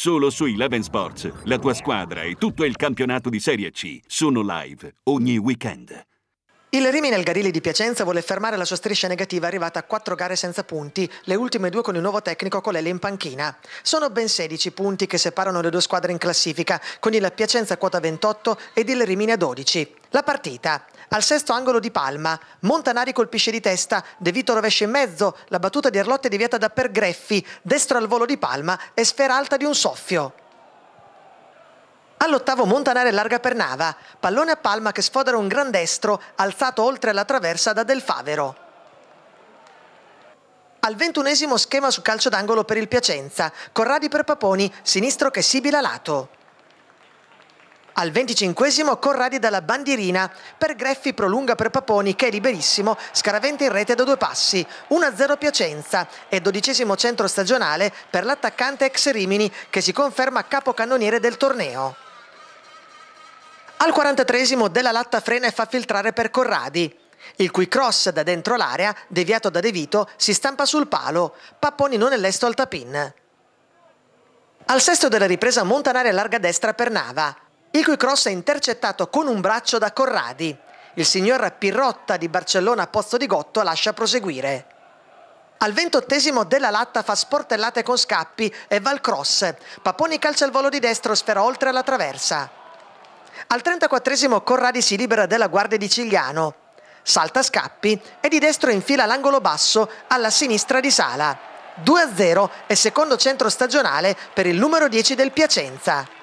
Solo su Eleven Sports, la tua squadra e tutto il campionato di Serie C sono live ogni weekend. Il Rimini Algarilli di Piacenza vuole fermare la sua striscia negativa arrivata a quattro gare senza punti, le ultime due con il nuovo tecnico Colelli in panchina. Sono ben 16 punti che separano le due squadre in classifica, con il Piacenza a quota 28 ed il Rimini a 12. La partita. Al sesto angolo di Palma, Montanari colpisce di testa, De Vito rovescia in mezzo, la battuta di Arlotti è deviata da Pergreffi, destro al volo di Palma e sfera alta di un soffio. All'ottavo Montanari larga per Nava, pallone a Palma che sfodera un gran destro alzato oltre la traversa da Del Favero. Al ventunesimo schema su calcio d'angolo per il Piacenza, Corradi per Paponi, sinistro che sibila lato. Al 25 Corradi dalla bandierina, per Greffi prolunga per Paponi che è liberissimo, scaravente in rete da due passi, 1-0 Piacenza e dodicesimo centro stagionale per l'attaccante ex Rimini che si conferma capocannoniere del torneo. Al 43 Della Latta frena e fa filtrare per Corradi, il cui cross da dentro l'area, deviato da De Vito, si stampa sul palo, Papponi non è lesto al tapin. Al sesto della ripresa Montanare larga destra per Nava, il cui cross è intercettato con un braccio da Corradi. Il signor Pirrotta di Barcellona Pozzo di Gotto lascia proseguire. Al ventottesimo della Latta fa sportellate con scappi e va al cross. Paponi calcia il volo di destro, sfera oltre alla traversa. Al 34esimo Corradi si libera della guardia di Cigliano. Salta scappi e di destro infila l'angolo basso alla sinistra di Sala. 2-0 e secondo centro stagionale per il numero 10 del Piacenza.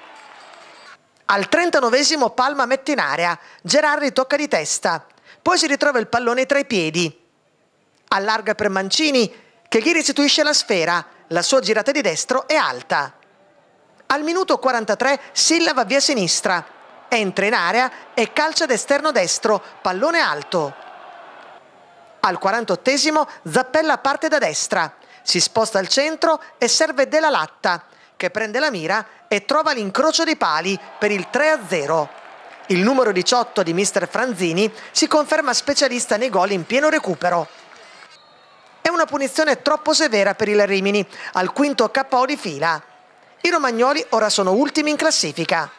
Al 39 Palma mette in area, Gerardi tocca di testa, poi si ritrova il pallone tra i piedi. Allarga per Mancini che gli restituisce la sfera, la sua girata di destro è alta. Al minuto 43 Silla va via sinistra, entra in area e calcia d'esterno destro, pallone alto. Al 48 Zappella parte da destra, si sposta al centro e serve Della Latta, che prende la mira e trova l'incrocio dei pali per il 3-0. Il numero 18 di mister Franzini si conferma specialista nei gol in pieno recupero. È una punizione troppo severa per il Rimini, al quinto KO di fila. I romagnoli ora sono ultimi in classifica.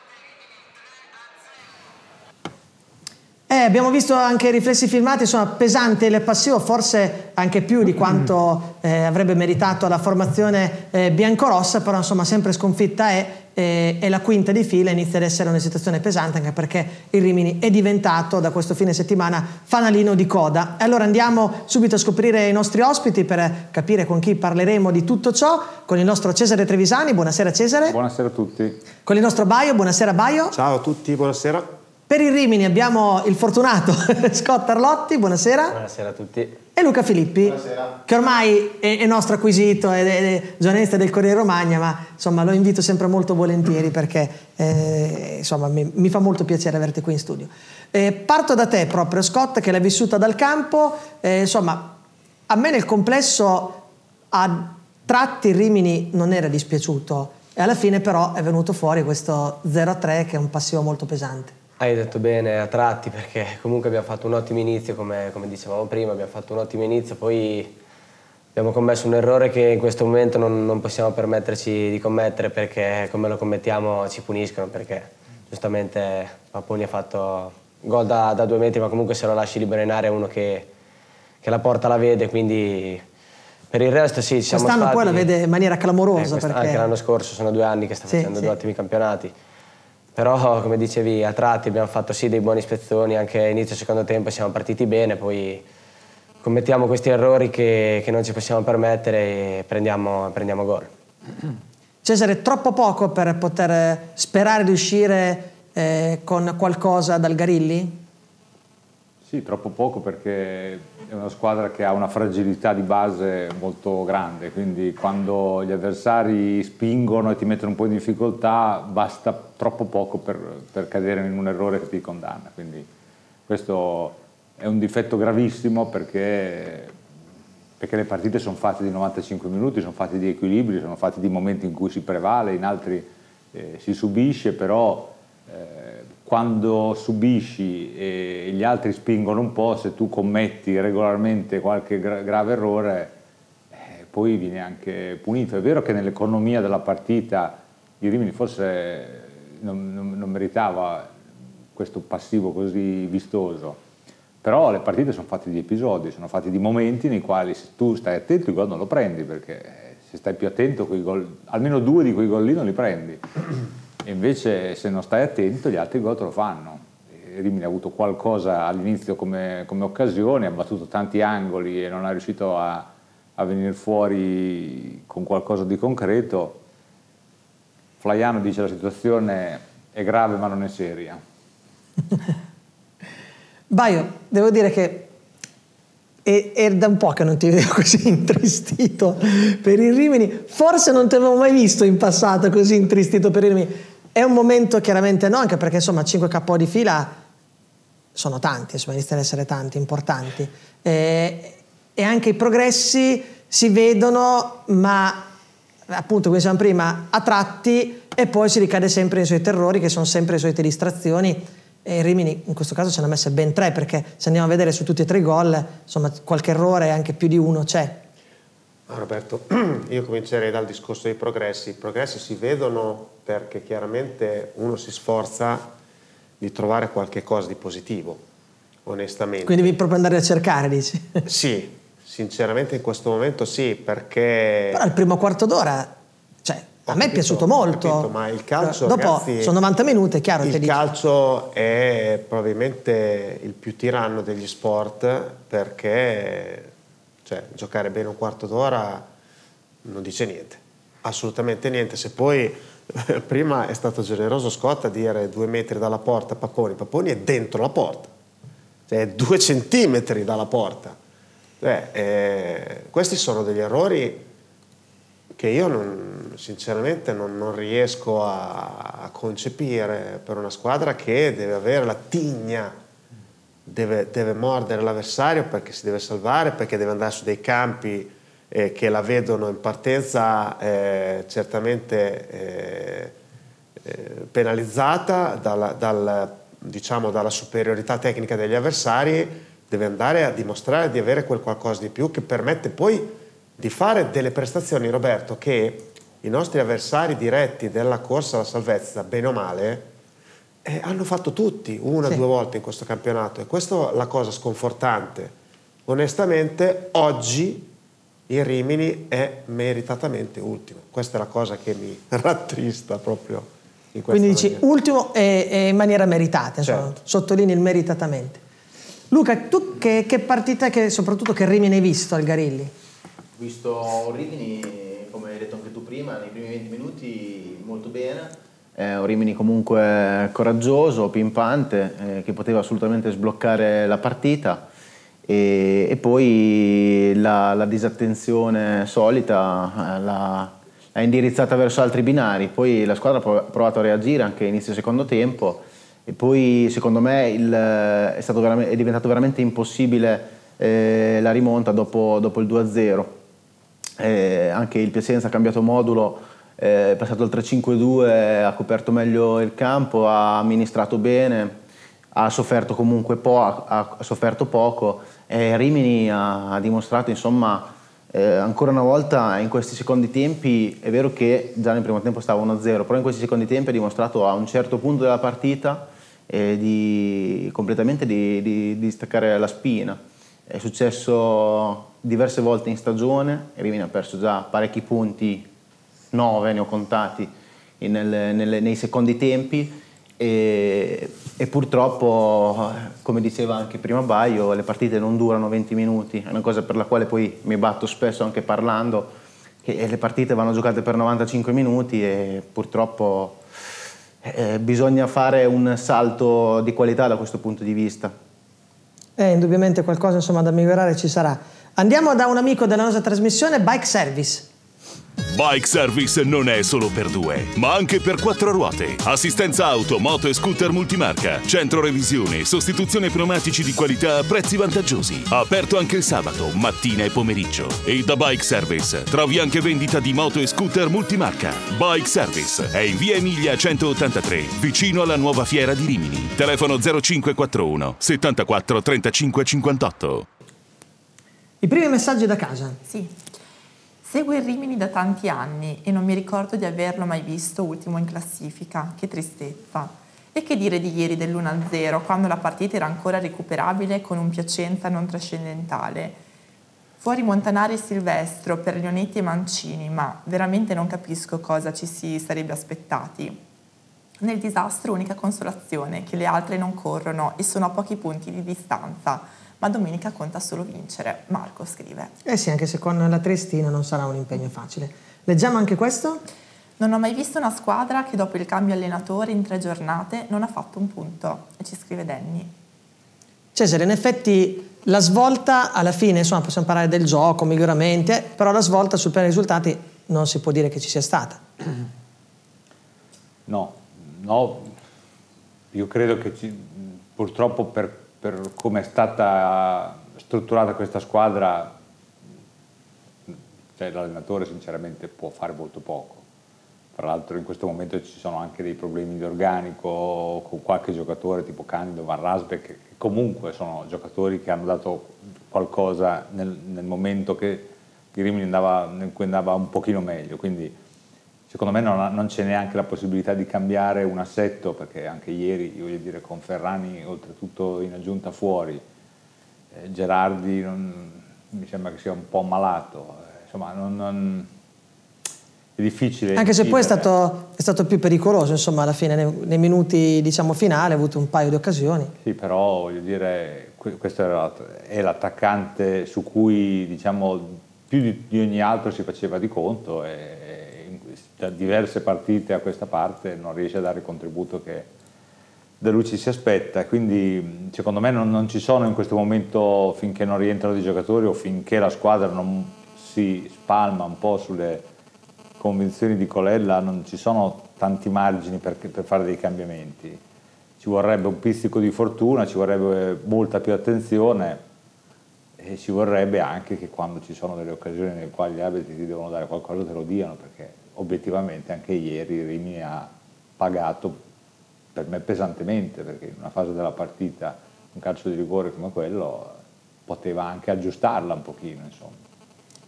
Eh, abbiamo visto anche i riflessi filmati, insomma pesante il passivo, forse anche più di quanto eh, avrebbe meritato la formazione eh, biancorossa, però insomma sempre sconfitta è e la quinta di fila inizia ad essere una situazione pesante anche perché il Rimini è diventato da questo fine settimana fanalino di coda. E allora andiamo subito a scoprire i nostri ospiti per capire con chi parleremo di tutto ciò, con il nostro Cesare Trevisani, buonasera Cesare. Buonasera a tutti. Con il nostro Baio, buonasera Baio. Ciao a tutti, buonasera. Per il Rimini abbiamo il fortunato Scott Arlotti, buonasera. Buonasera a tutti. E Luca Filippi, buonasera. che ormai è, è nostro acquisito, è, è giornalista del Corriere Romagna, ma insomma lo invito sempre molto volentieri perché eh, insomma mi, mi, fa molto piacere averti qui in studio. Eh, parto da te proprio Scott che l'hai vissuta dal campo, eh, insomma a me nel complesso a tratti il Rimini non era dispiaciuto e alla fine però è venuto fuori questo 0-3 che è un passivo molto pesante. Hai detto bene a tratti perché comunque abbiamo fatto un ottimo inizio, come, come, dicevamo prima, abbiamo fatto un ottimo inizio, poi abbiamo commesso un errore che in questo momento non, non possiamo permetterci di commettere perché come lo commettiamo ci puniscono perché giustamente Paponi ha fatto gol da, da, due metri ma comunque se lo lasci libero in area è uno che, che, la porta la vede quindi per il resto sì ci siamo Quest'anno poi la vede in maniera clamorosa. Eh, perché... Anche l'anno scorso sono due anni che sta facendo sì. due ottimi campionati però come dicevi a tratti abbiamo fatto sì dei buoni spezzoni, anche inizio secondo tempo siamo partiti bene, poi commettiamo questi errori che, che non ci possiamo permettere e prendiamo, prendiamo gol. Cesare, troppo poco per poter sperare di uscire eh, con qualcosa dal Garilli? Sì, troppo poco perché è una squadra che ha una fragilità di base molto grande, quindi quando gli avversari spingono e ti mettono un po' in difficoltà basta troppo poco per, per cadere in un errore che ti condanna. Quindi questo è un difetto gravissimo perché, perché le partite sono fatte di 95 minuti, sono fatte di equilibri, sono fatte di momenti in cui si prevale, in altri eh, si subisce, però eh, quando subisci e gli altri spingono un po', se tu commetti regolarmente qualche gra grave errore, eh, poi vieni anche punito. È vero che nell'economia della partita il Rimini forse non, non, non meritava questo passivo così vistoso. Però le partite sono fatte di episodi, sono fatte di momenti nei quali se tu stai attento il gol non lo prendi, perché se stai più attento gol, almeno due di quei gol lì non li prendi. E invece se non stai attento gli altri gol te lo fanno. Rimini ha avuto qualcosa all'inizio come, come, occasione, ha battuto tanti angoli e non è riuscito a, a venire fuori con qualcosa di concreto. Flaiano dice la situazione è grave ma non è seria. Baio, devo dire che è, è, da un po' che non ti vedo così intristito per il Rimini. Forse non ti avevo mai visto in passato così intristito per il Rimini. È un momento chiaramente no, anche perché insomma 5 KO di fila sono tanti, insomma iniziano ad essere tanti, importanti. E, e anche i progressi si vedono, ma appunto come dicevamo prima, a tratti e poi si ricade sempre nei suoi terrori che sono sempre le solite distrazioni e Rimini in questo caso ce ne ha messe ben tre perché se andiamo a vedere su tutti e tre i gol insomma qualche errore anche più di uno c'è Roberto, io comincerei dal discorso dei progressi. I progressi si vedono perché chiaramente uno si sforza di trovare qualche cosa di positivo, onestamente. Quindi devi proprio andare a cercare, dici? Sì, sinceramente in questo momento sì, perché... Però il primo quarto d'ora a me è piaciuto molto. Capito, ma il calcio, Dopo ragazzi, sono 90 minuti, è chiaro. Il calcio è probabilmente il più tiranno degli sport perché cioè, giocare bene un quarto d'ora non dice niente, assolutamente niente. Se poi prima è stato generoso Scott a dire due metri dalla porta Paponi, Paponi è dentro la porta, cioè due centimetri dalla porta. Cioè, eh, questi sono degli errori che io non, sinceramente non, non riesco a, a, concepire per una squadra che deve avere la tigna, deve, deve, mordere l'avversario perché si deve salvare, perché deve andare su dei campi eh, che la vedono in partenza eh, certamente eh, eh penalizzata dalla, dal, diciamo, dalla superiorità tecnica degli avversari, deve andare a dimostrare di avere quel qualcosa di più che permette poi di fare delle prestazioni, Roberto, che i nostri avversari diretti della corsa alla salvezza, bene o male, eh, hanno fatto tutti una o sì. due volte in questo campionato e questa è la cosa sconfortante. Onestamente, oggi il Rimini è meritatamente ultimo. Questa è la cosa che mi rattrista proprio. In Quindi dici maniera. ultimo e, e, in maniera meritata, certo. sottolinei il meritatamente. Luca, tu che, che partita, che, soprattutto che Rimini hai visto al Garilli? Ho visto Rimini, come hai detto anche tu prima, nei primi 20 minuti molto bene. È un Rimini comunque coraggioso, pimpante, eh, che poteva assolutamente sbloccare la partita. E, e poi la, la, disattenzione solita eh, l'ha, indirizzata verso altri binari. Poi la squadra ha provato a reagire anche inizio secondo tempo. E poi secondo me il, è, è, diventato veramente impossibile eh, la rimonta dopo, dopo il 2-0 eh, anche il Piacenza ha cambiato modulo, eh, è passato al 3-5-2, ha coperto meglio il campo, ha amministrato bene, ha sofferto comunque po- ha, sofferto poco e Rimini ha, ha dimostrato insomma eh, ancora una volta in questi secondi tempi è vero che già nel primo tempo stava 1-0 però in questi secondi tempi ha dimostrato a un certo punto della partita eh, di, completamente di, di, di staccare la spina. È successo diverse volte in stagione, Rimini ha perso già parecchi punti, 9 ne ho contati nel, nel, nei secondi tempi e, e, purtroppo, come diceva anche prima Baio, le partite non durano 20 minuti, è una cosa per la quale poi mi batto spesso anche parlando, che le partite vanno giocate per 95 minuti e purtroppo eh, bisogna fare un salto di qualità da questo punto di vista. Eh, indubbiamente qualcosa insomma, da migliorare ci sarà. Andiamo da un amico della nostra trasmissione, Bike Service. Bike Service non è solo per due, ma anche per quattro ruote. Assistenza auto, moto e scooter multimarca. Centro revisione, sostituzione pneumatici di qualità a prezzi vantaggiosi. Aperto anche il sabato, mattina e pomeriggio. E da Bike Service trovi anche vendita di moto e scooter multimarca. Bike Service è in via Emilia 183, vicino alla nuova fiera di Rimini. Telefono 0541 74 35 58. I primi messaggi da casa. Sì. Seguo il Rimini da tanti anni e non mi ricordo di averlo mai visto ultimo in classifica. Che tristezza. E che dire di ieri dell'1-0, quando la partita era ancora recuperabile con un Piacenza non trascendentale. Fuori Montanari e Silvestro per Leonetti e Mancini, ma veramente non capisco cosa ci si sarebbe aspettati. Nel disastro unica consolazione, che le altre non corrono e sono a pochi punti di distanza ma domenica conta solo vincere. Marco scrive. Eh sì, anche se con la Triestina non sarà un impegno facile. Leggiamo anche questo? Non ho mai visto una squadra che dopo il cambio allenatore in tre giornate non ha fatto un punto. E ci scrive Danny. Cesare, in effetti la svolta alla fine, insomma, possiamo parlare del gioco, miglioramenti, eh, però la svolta sul piano dei risultati non si può dire che ci sia stata. No, no, io credo che ci, purtroppo per per come è stata strutturata questa squadra, cioè, l'allenatore sinceramente può fare molto poco. Tra l'altro in questo momento ci sono anche dei problemi di organico con qualche giocatore tipo Candido, Van Rasbeck, che comunque sono giocatori che hanno dato qualcosa nel, nel momento che il Rimini andava, in cui andava un pochino meglio. Quindi secondo me non, non, c'è neanche la possibilità di cambiare un assetto perché anche ieri, voglio dire, con Ferrani oltretutto in aggiunta fuori, eh, Gerardi non, mi sembra che sia un po' malato, eh, insomma non, non, è difficile. Anche se poi è stato, è stato, più pericoloso, insomma alla fine, nei, nei minuti diciamo, finali ha avuto un paio di occasioni. Sì, però voglio dire, questo è l'attaccante su cui diciamo più di, di ogni altro si faceva di conto e, da diverse partite a questa parte non riesce a dare il contributo che da lui ci si aspetta. Quindi secondo me non, non, ci sono in questo momento, finché non rientrano dei giocatori o finché la squadra non si spalma un po' sulle convinzioni di Colella, non ci sono tanti margini per, per fare dei cambiamenti. Ci vorrebbe un pizzico di fortuna, ci vorrebbe molta più attenzione e ci vorrebbe anche che quando ci sono delle occasioni nelle quali gli arbitri ti devono dare qualcosa te lo diano perché obiettivamente anche ieri Rimini ha pagato per me pesantemente perché in una fase della partita un calcio di rigore come quello poteva anche aggiustarla un pochino insomma.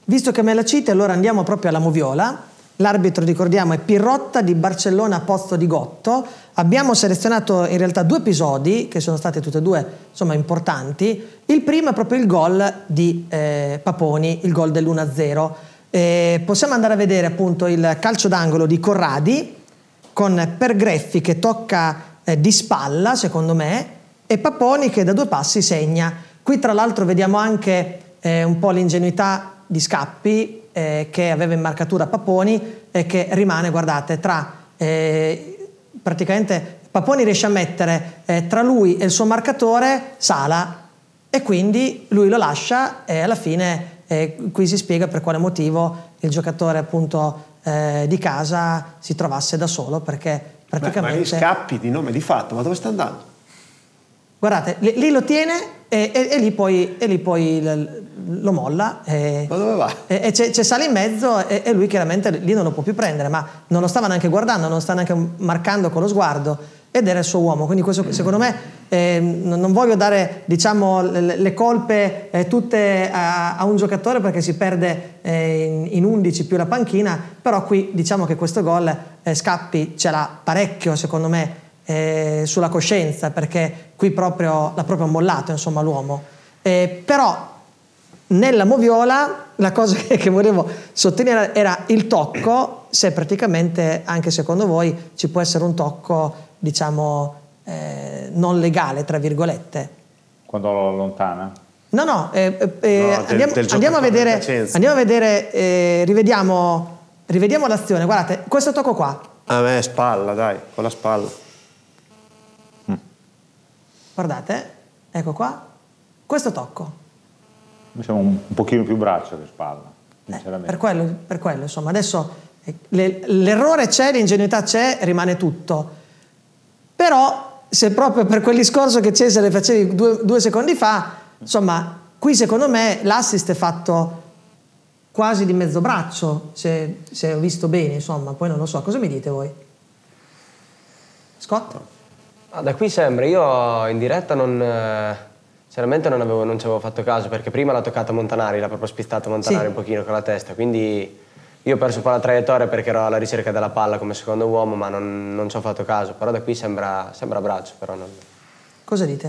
Visto che me la citi allora andiamo proprio alla Moviola L'arbitro, ricordiamo, è Pirrotta di Barcellona Pozzo di Gotto. Abbiamo selezionato in realtà due episodi che sono stati tutti e due insomma, importanti. Il primo è proprio il gol di eh, Paponi, il gol dell'1-0. Eh, possiamo andare a vedere appunto il calcio d'angolo di Corradi con Pergreffi che tocca eh, di spalla, secondo me, e Paponi che da due passi segna. Qui tra l'altro vediamo anche eh, un po' l'ingenuità di Scappi eh, che aveva in marcatura Paponi e che rimane, guardate, tra eh, praticamente Paponi riesce a mettere eh, tra lui e il suo marcatore Sala e quindi lui lo lascia e alla fine e qui si spiega per quale motivo il giocatore appunto eh, di casa si trovasse da solo perché praticamente... Beh, ma gli scappi di nome di fatto, ma dove sta andando? Guardate, lì lo tiene e, e, e lì poi, e lì poi lo molla. E, ma dove va? E, c'è, c'è sale in mezzo e, lui chiaramente lì non lo può più prendere, ma non lo stava neanche guardando, non lo sta neanche marcando con lo sguardo ed era il suo uomo. Quindi questo secondo me eh, non voglio dare diciamo, le, le colpe eh, tutte a, a, un giocatore perché si perde eh, in, in 11 più la panchina, però qui diciamo che questo gol eh, Scappi ce l'ha parecchio secondo me eh, sulla coscienza perché qui proprio, l'ha proprio mollato insomma, l'uomo. Eh, però nella moviola la cosa che, che volevo sottolineare era il tocco, se praticamente anche secondo voi ci può essere un tocco diciamo eh, non legale, tra virgolette. Quando lo allontana? No, no, eh, eh, no andiamo, del andiamo, a vedere, andiamo, a vedere, eh, rivediamo, rivediamo l'azione. Guardate, questo tocco qua. A me è spalla, dai, con la spalla. Mm. Guardate, ecco qua, questo tocco. Mi sembra un, un pochino più braccio che spalla, eh, sinceramente. per, quello, per quello, insomma, adesso eh, le, l'errore c'è, l'ingenuità c'è, rimane tutto. Però se proprio per quel discorso che Cesare facevi due, due secondi fa, insomma, qui secondo me l'assist è fatto quasi di mezzo braccio, se, se, ho visto bene, insomma, poi non lo so, cosa mi dite voi? Scott? Ah, da qui sembra, io in diretta non, cioè Sinceramente non, avevo, non ci avevo fatto caso perché prima l'ha toccata Montanari, l'ha proprio spistata Montanari Sì. un pochino con la testa, quindi io ho perso un po' la traiettoria perché ero alla ricerca della palla come secondo uomo, ma non, non ci ho fatto caso, però da qui sembra, sembra braccio, però non... Cosa dite?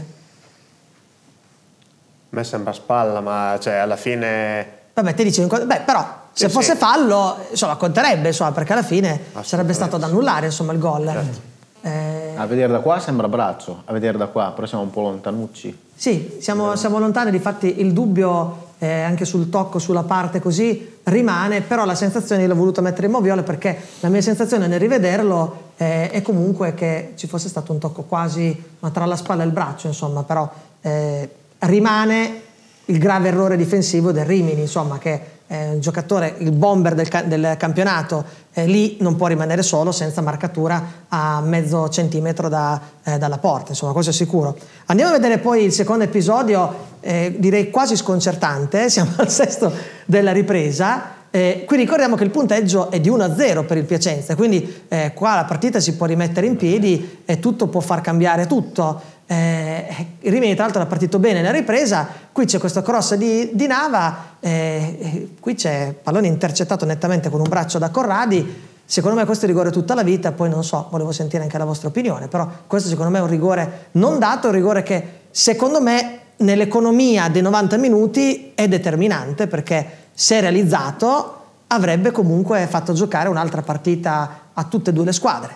A me sembra spalla, ma cioè, alla fine Vabbè, te dici, beh, però se Sì, fosse sì. fallo, insomma, conterebbe, insomma, perché alla fine sarebbe stato ad annullare, insomma, il gol. Certo. Eh, A vedere da qua sembra braccio, a vedere da qua, però siamo un po' lontanucci. sì, siamo, siamo lontani, difatti il dubbio eh, anche sul tocco, sulla parte così, rimane, però la sensazione io l'ho voluto mettere in moviole perché la mia sensazione nel rivederlo eh, è comunque che ci fosse stato un tocco quasi ma tra la spalla e il braccio, insomma, però eh, rimane il grave errore difensivo del Rimini, insomma, che è un giocatore, il bomber del, del campionato, eh, lì non può rimanere solo senza marcatura a mezzo centimetro da- eh, dalla porta, insomma, questo è sicuro. Andiamo a vedere poi il secondo episodio, eh, direi quasi sconcertante, siamo al sesto della ripresa. Eh, qui ricordiamo che il punteggio è di 1-0 per il Piacenza, quindi eh, qua la partita si può rimettere in piedi e tutto può far cambiare tutto. Eh, Rimini tra l'altro ha partito bene nella ripresa, qui c'è questo cross di, di Nava, eh, eh, qui c'è pallone intercettato nettamente con un braccio da Corradi, secondo me questo è rigore tutta la vita, poi non so, volevo sentire anche la vostra opinione, però questo secondo me è un rigore non dato, un rigore che secondo me nell'economia dei 90 minuti è determinante perché se realizzato avrebbe comunque fatto giocare un'altra partita a tutte e due le squadre.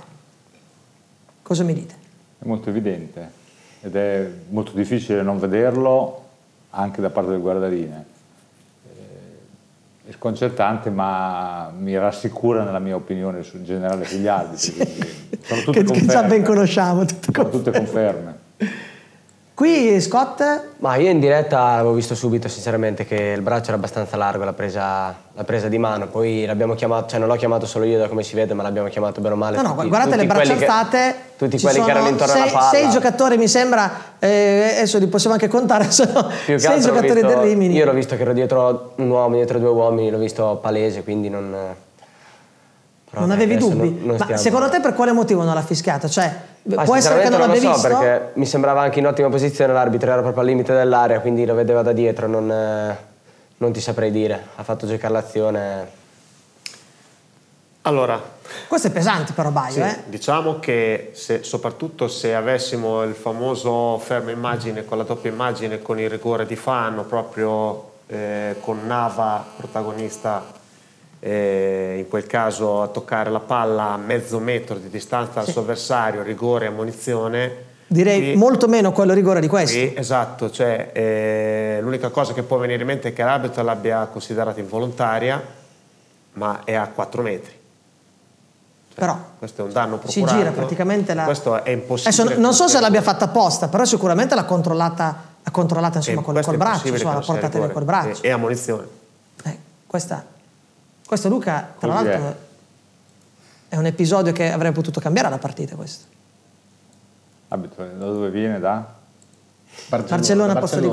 Cosa mi dite? È molto evidente ed è molto difficile non vederlo anche da parte del guardaline. Eh, È sconcertante ma mi rassicura nella mia opinione su- in generale sugli arbitri. Sono tutte che, che già conferme. ben conosciamo. tutte Sono cose. tutte conferme. Qui Scott, Ma io in diretta avevo visto subito sinceramente che il braccio era abbastanza largo, l'ha presa, l'ha presa di mano, poi l'abbiamo chiamato, cioè non l'ho chiamato solo io da come si vede, ma l'abbiamo chiamato bene o male. no, no, tutti- guardate le tutti braccia quelli che- alzate. tutti quelli che erano intorno sei, alla palla. sei giocatori, mi sembra, eh, adesso li possiamo anche contare, sono Più che sei giocatori visto- del Rimini. Io l'ho visto che ero dietro un uomo, dietro due uomini, l'ho visto palese, quindi non... però non avevi dubbi? non- non Ma stiamo- secondo te per quale motivo non l'ha fischiata? Cioè, Ma può essere che non lo l'abbia so, visto? perché mi sembrava anche in ottima posizione l'arbitro, era proprio al limite dell'area, quindi lo vedeva da dietro, non, eh, non ti saprei dire. Ha fatto giocare l'azione... allora Questo è pesante però, Baio, Sì, eh? Diciamo che se- soprattutto se avessimo il famoso fermo immagine con la doppia immagine con il rigore di Fano proprio eh, con Nava protagonista eh, in quel caso a toccare la palla a mezzo metro di distanza dal suo avversario, rigore e ammonizione. Direi qui- molto meno quello rigore di questo. qui, esatto, cioè, eh, l'unica cosa che può venire in mente è che l'arbitro l'abbia considerata involontaria, ma è a 4 metri. Però Questo è un danno si procurato. gira praticamente la... Questo è impossibile. Adesso, non so se l'abbia fatta apposta, però sicuramente l'ha controllata, l'ha controllata insomma, Eh, col, col braccio, insomma, l'ha portata via col braccio. E, e ammonizione. Eh, questa, questo Luca, tra Così l'altro, è. è un episodio che avrebbe potuto cambiare la partita questo. Arbitro, da dove viene? Da? Barcellona, posto di.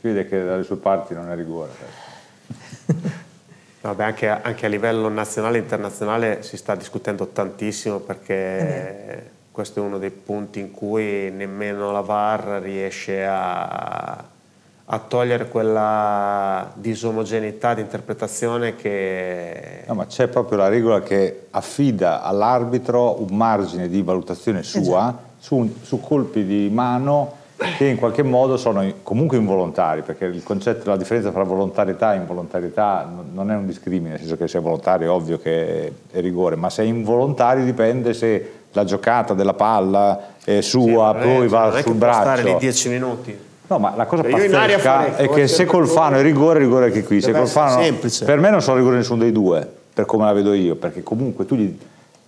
Si vede che dalle sue parti non è rigore. questo. Vabbè, anche, a- anche a livello nazionale e internazionale si sta discutendo tantissimo perché questo è uno dei punti in cui nemmeno la VAR riesce a, a togliere quella disomogeneità di interpretazione che... No, ma c'è proprio la regola che affida all'arbitro un margine di valutazione sua su, su colpi di mano che in qualche modo sono comunque involontari, perché il concetto, la differenza tra volontarietà e involontarietà non- è un discrimine, nel senso che se è volontario è ovvio che è rigore, ma se è involontario dipende se la giocata della palla è Sì, sua, non è- poi non va è che sul può stare lì braccio. 10 minuti. No, ma la cosa aria pazzesca è che se col Fano è rigore, rigore anche qui. Se Deve col essere Fano, semplice. per me non sono rigore nessuno dei due, per come la vedo io, perché comunque tu gli,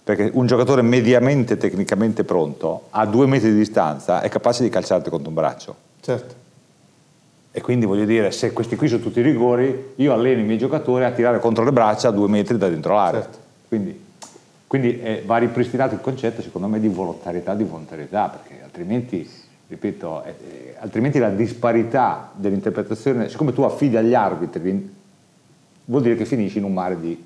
perché un giocatore mediamente tecnicamente pronto a due metri di distanza è capace di calciarti contro un braccio. Certo. E quindi voglio dire, se questi qui sono tutti rigori, io alleno i miei giocatori a tirare contro le braccia a due metri da dentro l'area. Certo. Quindi, quindi eh, va ripristinato il concetto, secondo me, di volontarietà, di volontarietà, perché altrimenti, ripeto, eh, eh, altrimenti la disparità dell'interpretazione, siccome tu affidi agli arbitri, vuol dire che finisci in un mare di...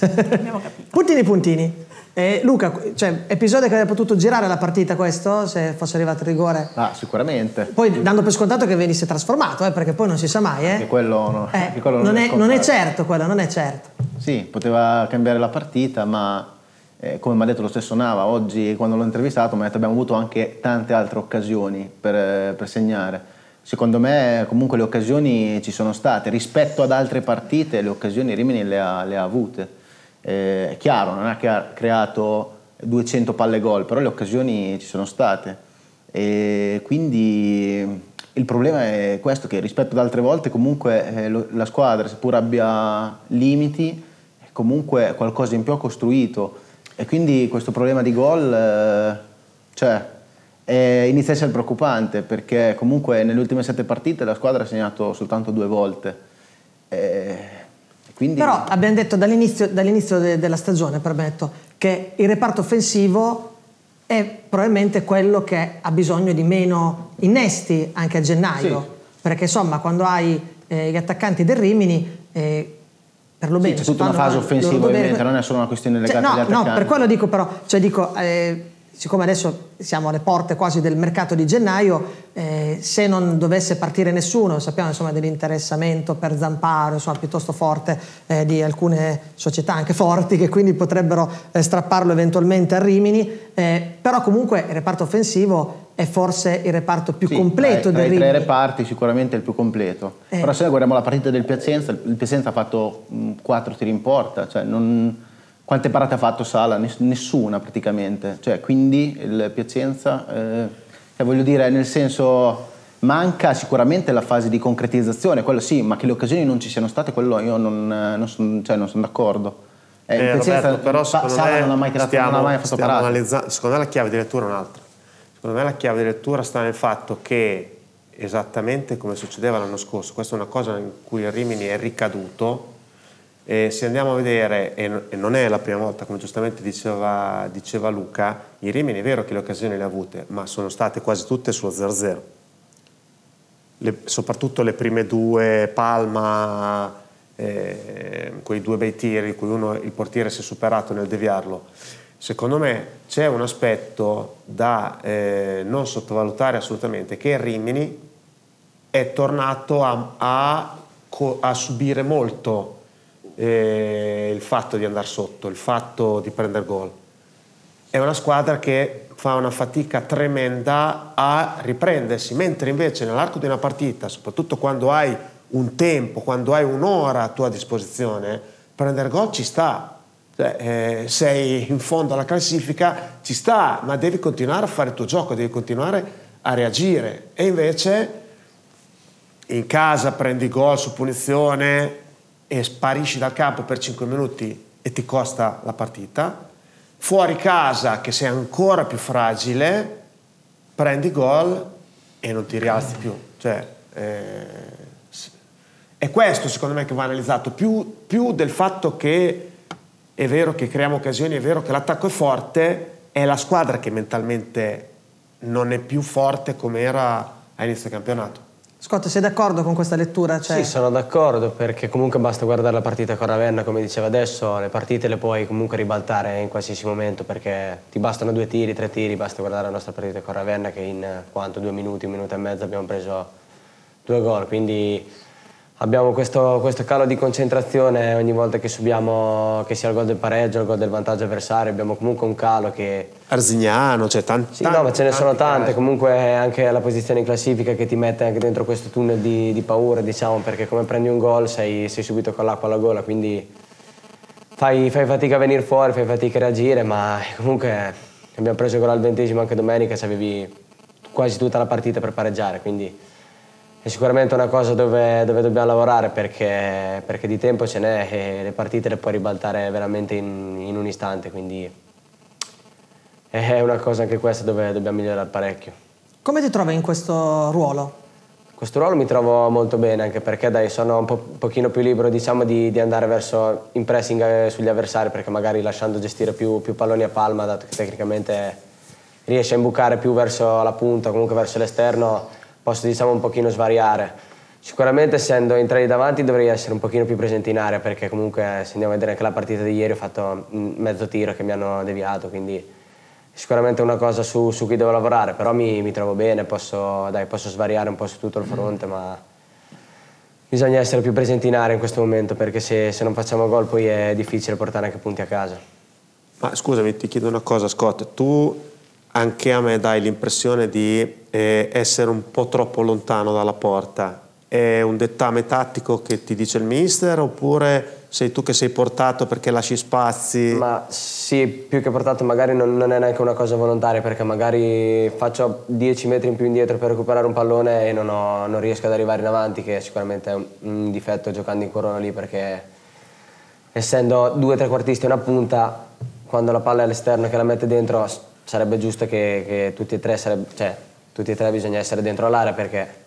Abbiamo capito. Puntini puntini. Eh, Luca, cioè, episodio che avrebbe potuto girare la partita questo, se fosse arrivato il rigore? Ah, sicuramente. Poi dando per scontato che venisse trasformato, eh, perché poi non si sa mai. Eh. Che quello, no, Eh, quello non, è, non è certo quello, non è certo. Sì, poteva cambiare la partita, ma eh, come mi ha detto lo stesso Nava, oggi quando l'ho intervistato mi ha detto abbiamo avuto anche tante altre occasioni per, eh, per segnare. Secondo me comunque le occasioni ci sono state, rispetto ad altre partite le occasioni Rimini le ha, le ha avute. Eh, è chiaro, non ha che ha creato 200 palle gol, però le occasioni ci sono state. E quindi il problema è questo, che rispetto ad altre volte comunque eh, lo- la squadra, seppur abbia limiti, comunque qualcosa in più ha costruito. E quindi questo problema di gol eh, cioè, eh, inizia a essere preoccupante perché comunque nelle ultime sette partite la squadra ha segnato soltanto due volte. Eh, quindi... Però abbiamo detto dall'inizio, dall'inizio de- della stagione, permetto, che il reparto offensivo è probabilmente quello che ha bisogno di meno innesti anche a gennaio. Sì. Perché insomma, quando hai eh, gli attaccanti del Rimini, eh, perlomeno Sì, c'è tutta una fase offensiva, ovviamente, non è solo una questione Cioè, legata no, agli no, attaccanti. per quello dico però, cioè dico, eh, siccome adesso siamo alle porte quasi del mercato di gennaio, eh, se non dovesse partire nessuno, sappiamo insomma dell'interessamento per Zamparo, insomma piuttosto forte eh, di alcune società anche forti che quindi potrebbero eh, strapparlo eventualmente a Rimini, eh, però comunque il reparto offensivo è forse il reparto più Sì, completo tra, tra del i tre Rimini. reparti sicuramente il più completo. Eh. Però se noi guardiamo la partita del Piacenza, il Piacenza ha fatto quattro tiri in porta, cioè non- quante parate ha fatto Sala? Ness- nessuna praticamente. Cioè, quindi il Piacenza, eh, cioè, voglio dire, nel senso manca sicuramente la fase di concretizzazione, quello sì, ma che le occasioni non ci siano state, quello io non, eh, non sono d'accordo. Eh, Eh, Piacenza, Roberto, però secondo Sala non ha mai tirato, non ha stiamo- mai fatto stiamo parate. secondo me la chiave di lettura è un'altra. Secondo me la chiave di lettura sta nel fatto che esattamente come succedeva l'anno scorso, questa è una cosa in cui il Rimini è ricaduto e se andiamo a vedere, e no- non è la prima volta come giustamente diceva, diceva Luca, il Rimini è vero che le occasioni le ha avute, ma sono state quasi tutte sullo 0-0. Le- soprattutto le prime due, Palma, eh, quei due bei tiri, in cui uno, il portiere si è superato nel deviarlo. Secondo me c'è un aspetto da eh, non sottovalutare assolutamente, che il Rimini è tornato a, a a subire molto eh, il fatto di andare sotto, il fatto di prendere gol. È una squadra che fa una fatica tremenda a riprendersi, mentre invece nell'arco di una partita, soprattutto quando hai un tempo, quando hai un'ora a tua disposizione, prendere gol ci sta. Cioè, eh, sei in fondo alla classifica, ci sta, ma devi continuare a fare il tuo gioco, devi continuare a reagire. E invece in casa prendi gol su punizione e sparisci dal campo per 5 minuti e ti costa la partita. Fuori casa, che sei ancora più fragile, prendi gol e non ti rialzi più. Cioè, eh, è questo secondo me che va analizzato, più, più del fatto che è vero che creiamo occasioni, è vero che l'attacco è forte, è la squadra che mentalmente non è più forte come era a inizio campionato. Scott, sei d'accordo con questa lettura? Cioè, Sì, sono d'accordo perché comunque basta guardare la partita con Ravenna, come diceva adesso, le partite le puoi comunque ribaltare in qualsiasi momento perché ti bastano due tiri, tre tiri, basta guardare la nostra partita con Ravenna che in eh, quanto due minuti, un minuto e mezzo abbiamo preso due gol, quindi abbiamo questo, questo calo di concentrazione ogni volta che subiamo, che sia il gol del pareggio, il gol del vantaggio avversario, abbiamo comunque un calo che Arzignano, cioè tanti. sì, no, ma ce ne sono tante, casi. comunque anche la posizione in classifica che ti mette anche dentro questo tunnel di, di paura, diciamo, perché come prendi un gol sei, sei subito con l'acqua alla gola, quindi fai, fai fatica a venire fuori, fai fatica a reagire, ma comunque abbiamo preso il gol al ventesimo anche domenica, avevi quasi tutta la partita per pareggiare, quindi è sicuramente una cosa dove, dove dobbiamo lavorare perché, perché di tempo ce n'è e le partite le puoi ribaltare veramente in, in un istante, quindi è una cosa anche questa dove dobbiamo migliorare parecchio. come ti trovi in questo ruolo? Questo ruolo mi trovo molto bene anche perché dai, sono un, po', pochino più libero diciamo, di, di andare verso in pressing eh, sugli avversari perché magari lasciando gestire più, più palloni a palma, dato che tecnicamente riesce a imbucare più verso la punta, comunque verso l'esterno, posso diciamo un pochino svariare. Sicuramente essendo in tre davanti dovrei essere un pochino più presente in area perché comunque se andiamo a vedere anche la partita di ieri ho fatto mezzo tiro che mi hanno deviato, quindi sicuramente è una cosa su, su cui devo lavorare, però mi, mi trovo bene, posso, dai, posso, svariare un po' su tutto il fronte, ma bisogna essere più presenti in area in questo momento perché se, se non facciamo gol poi è difficile portare anche punti a casa. Ma scusami, ti chiedo una cosa Scott, tu anche a me dai l'impressione di eh, essere un po' troppo lontano dalla porta. È un dettame tattico che ti dice il mister oppure sei tu che sei portato perché lasci spazi? Ma sì, più che portato magari non, non è neanche una cosa volontaria perché magari faccio 10 metri in più indietro per recuperare un pallone e non, ho, non riesco ad arrivare in avanti che sicuramente è un, un difetto giocando in corona lì perché essendo due trequartisti e una punta quando la palla è all'esterno che la mette dentro sarebbe giusto che, che tutti, e tre sarebbe, cioè, tutti e tre bisogna essere dentro l'area perché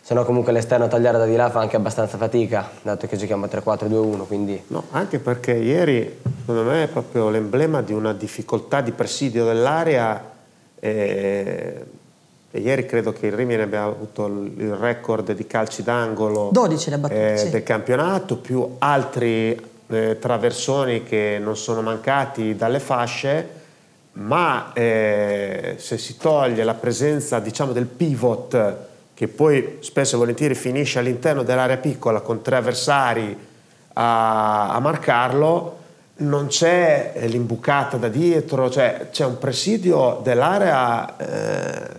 se no comunque l'esterno tagliare da di là fa anche abbastanza fatica, dato che giochiamo a 3-4-2-1, quindi... No, anche perché ieri, secondo me, è proprio l'emblema di una difficoltà di presidio dell'area e, e ieri credo che il Rimini abbia avuto il record di calci d'angolo 12 le battute, eh, sì. del campionato, più altri eh, traversoni che non sono mancati dalle fasce, ma eh, se si toglie la presenza diciamo, del pivot che poi spesso e volentieri finisce all'interno dell'area piccola con tre avversari a, a marcarlo, non c'è l'imbucata da dietro, cioè c'è un presidio dell'area eh,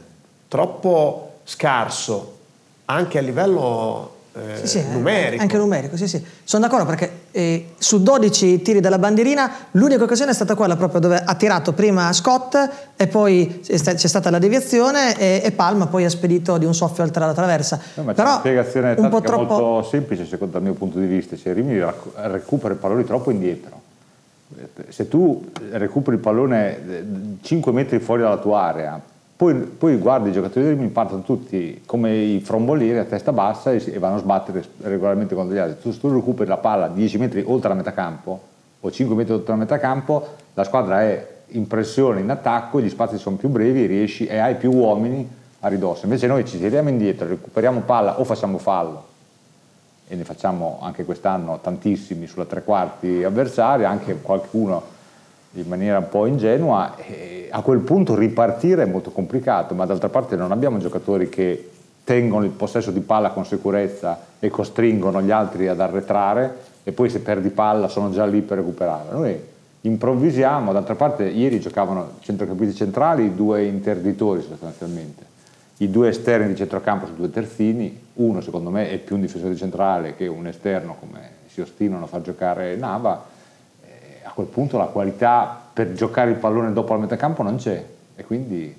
troppo scarso, anche a livello eh, sì, sì, numerico. Anche numerico, sì, sì. Sono d'accordo perché eh, su 12 tiri della bandierina l'unica occasione è stata quella proprio dove ha tirato prima Scott e poi c'è stata la deviazione e, e Palma poi ha spedito di un soffio oltre la traversa. No, ma Però, c'è una spiegazione un po' troppo... molto semplice secondo il mio punto di vista, cioè Rimini recupera i palloni troppo indietro. Se tu recuperi il pallone 5 eh, metri fuori dalla tua area, poi, poi guardi i giocatori di Rimini partono tutti come i frombolieri a testa bassa e, e vanno a sbattere regolarmente contro gli altri. Tu, se tu recuperi la palla 10 metri oltre la metà campo o 5 metri oltre la metà campo, la squadra è in pressione, in attacco, gli spazi sono più brevi e riesci e hai più uomini a ridosso. Invece noi ci tiriamo indietro, recuperiamo palla o facciamo fallo e ne facciamo anche quest'anno tantissimi sulla tre quarti avversaria, anche qualcuno in maniera un po' ingenua, a quel punto ripartire è molto complicato, ma d'altra parte non abbiamo giocatori che tengono il possesso di palla con sicurezza e costringono gli altri ad arretrare e poi se perdi palla sono già lì per recuperare. Noi improvvisiamo, d'altra parte ieri giocavano centrocampisti centrali, due interditori sostanzialmente, i due esterni di centrocampo su due terzini, uno secondo me è più un difensore centrale che un esterno come si ostinano a far giocare Nava, quel punto la qualità per giocare il pallone dopo la metà campo non c'è e quindi,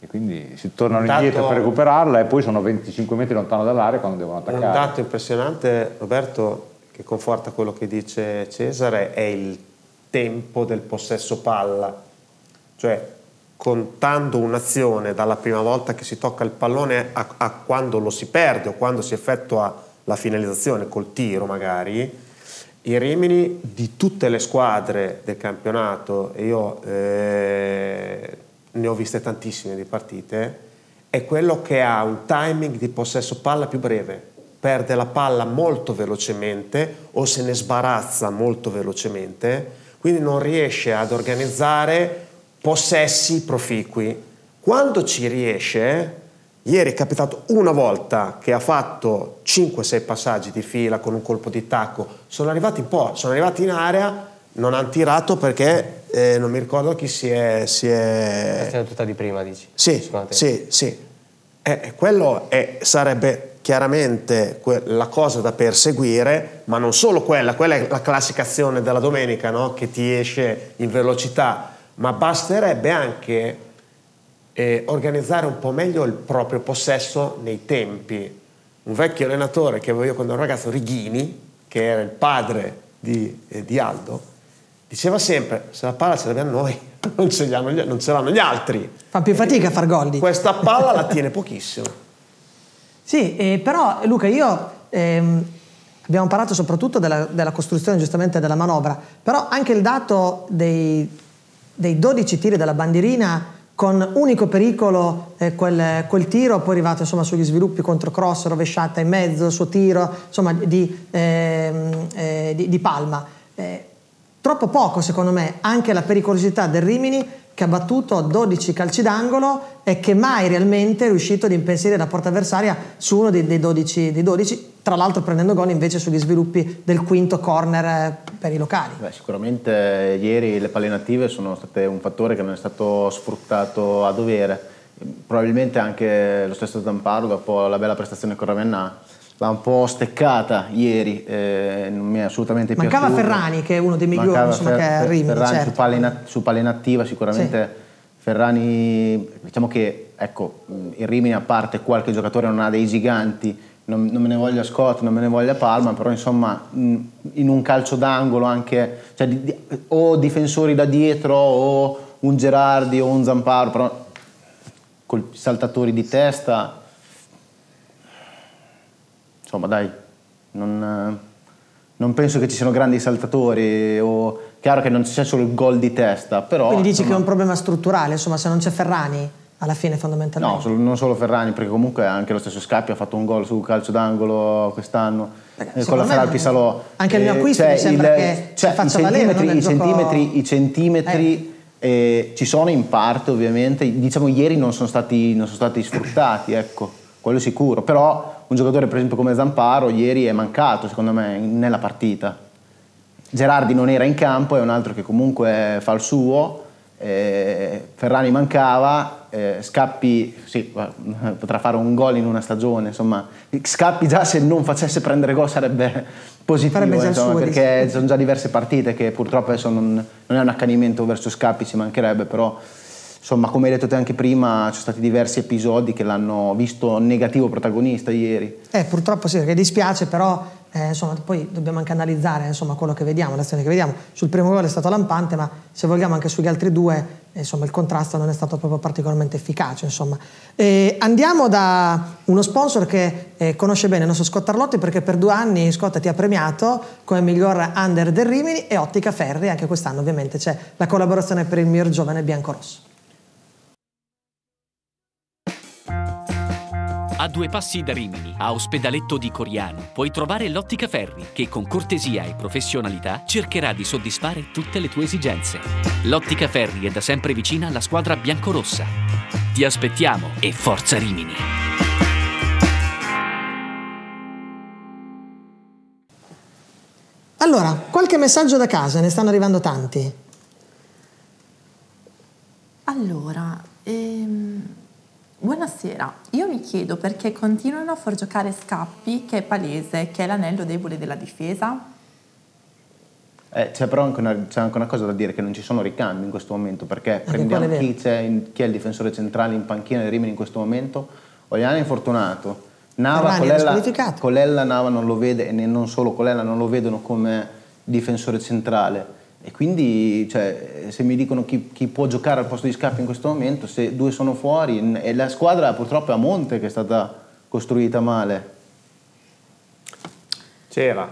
e quindi si tornano dato, indietro per recuperarla e poi sono 25 metri lontano dall'area quando devono attaccare. Un dato impressionante, Roberto, che conforta quello che dice Cesare, è il tempo del possesso palla. Cioè, contando un'azione dalla prima volta che si tocca il pallone a, a quando lo si perde o quando si effettua la finalizzazione col tiro magari, i Rimini di tutte le squadre del campionato, e io eh, ne ho viste tantissime di partite, è quello che ha un timing di possesso palla più breve, perde la palla molto velocemente o se ne sbarazza molto velocemente, quindi non riesce ad organizzare possessi proficui. Quando ci riesce, Ieri è capitato una volta che ha fatto 5-6 passaggi di fila con un colpo di tacco, sono arrivati un po', sono arrivati in area, non hanno tirato perché eh, non mi ricordo chi si è... Si è... La tutta di prima, dici? Sì, sì, sì. Eh, quello è, sarebbe chiaramente la cosa da perseguire, ma non solo quella, quella è la classica azione della domenica no? che ti esce in velocità, ma basterebbe anche eh, organizzare un po' meglio il proprio possesso nei tempi. Un vecchio allenatore che avevo io quando ero ragazzo, Righini, che era il padre di, eh, di Aldo, diceva sempre, se la palla ce l'abbiamo noi, non ce, l'hanno gli, non ce l'hanno gli altri. Fa più fatica a far gol. Questa palla la tiene pochissimo. Sì, eh, però Luca, io... Ehm, abbiamo parlato soprattutto della, della, costruzione giustamente della manovra, però anche il dato dei, dei 12 tiri della bandierina con unico pericolo eh, quel, quel, tiro, poi arrivato insomma, sugli sviluppi contro cross, rovesciata in mezzo, suo tiro insomma, di, eh, eh, di, di Palma. Eh, troppo poco secondo me anche la pericolosità del Rimini che ha battuto 12 calci d'angolo e che mai realmente è riuscito ad impensierire la porta avversaria su uno dei, dei, 12, dei 12, tra l'altro prendendo gol invece sugli sviluppi del quinto corner eh, per i locali. Beh, sicuramente ieri le palle native sono state un fattore che non è stato sfruttato a dovere, probabilmente anche lo stesso Zamparo dopo la bella prestazione con Ravenna l'ha un po' steccata ieri, eh, non mi è assolutamente Mancava piaciuto. Mancava Ferrani che è uno dei migliori Mancava insomma, Fer- che arriva. Ferrani certo. su, palla su palla inattiva sicuramente sì. Ferrani, diciamo che ecco, il Rimini a parte qualche giocatore non ha dei giganti, non, non me ne voglia Scott, non me ne voglia Palma, però insomma in un calcio d'angolo anche, cioè, di, di, o difensori da dietro o un Gerardi o un Zamparo, però con saltatori di testa insomma dai, non, non, penso che ci siano grandi saltatori o chiaro che non c'è solo il gol di testa, però... Quindi dici insomma, che è un problema strutturale, insomma se non c'è Ferrani alla fine fondamentalmente. No, non solo Ferrani, perché comunque anche lo stesso Scappi ha fatto un gol sul calcio d'angolo quest'anno eh, con la Ferrari Salò. Anche il mio acquisto eh, mi sembra il, che cioè, faccia i valere centimetri, i gioco... centimetri, i centimetri eh. Eh, ci sono in parte ovviamente, diciamo ieri non sono stati, non sono stati sfruttati, ecco, quello sicuro, però un giocatore per esempio come Zamparo ieri è mancato secondo me nella partita. Gerardi non era in campo, è un altro che comunque fa il suo, eh, Ferrani mancava, eh, Scappi sì, potrà fare un gol in una stagione, insomma Scappi già se non facesse prendere gol sarebbe positivo, insomma, suo, perché sono già diverse partite che purtroppo adesso non, non è un accanimento verso Scappi, ci mancherebbe, però insomma, come hai detto te anche prima, ci sono stati diversi episodi che l'hanno visto negativo protagonista ieri. Eh, purtroppo sì, perché dispiace, però eh, insomma, poi dobbiamo anche analizzare insomma, quello che vediamo, l'azione che vediamo. Sul primo gol è stato lampante, ma se vogliamo anche sugli altri due, insomma, il contrasto non è stato proprio particolarmente efficace. Eh, andiamo da uno sponsor che eh, conosce bene il nostro Scott Arlotti perché per due anni Scott ti ha premiato come miglior under del Rimini e Ottica Ferri, anche quest'anno ovviamente c'è la collaborazione per il miglior giovane biancorosso. A due passi da Rimini, a Ospedaletto di Coriano, puoi trovare l'Ottica Ferri, che con cortesia e professionalità cercherà di soddisfare tutte le tue esigenze. L'Ottica Ferri è da sempre vicina alla squadra biancorossa. Ti aspettiamo e forza Rimini! Allora, qualche messaggio da casa, ne stanno arrivando tanti. Allora, ehm... Buonasera, io mi chiedo perché continuano a far giocare Scappi, che è palese, che è l'anello debole della difesa? Eh, c'è però anche una, c'è anche una, cosa da dire, che non ci sono ricambi in questo momento, perché anche prendiamo chi, in, chi, è il difensore centrale in panchina del Rimini in questo momento, Ogliani è infortunato, Nava, Colella, Colella, Nava non lo vede, e non solo Colella non lo vedono come difensore centrale. E quindi cioè, se mi dicono chi, chi, può giocare al posto di Scappi in questo momento, se due sono fuori, e la squadra purtroppo è a monte che è stata costruita male. C'era.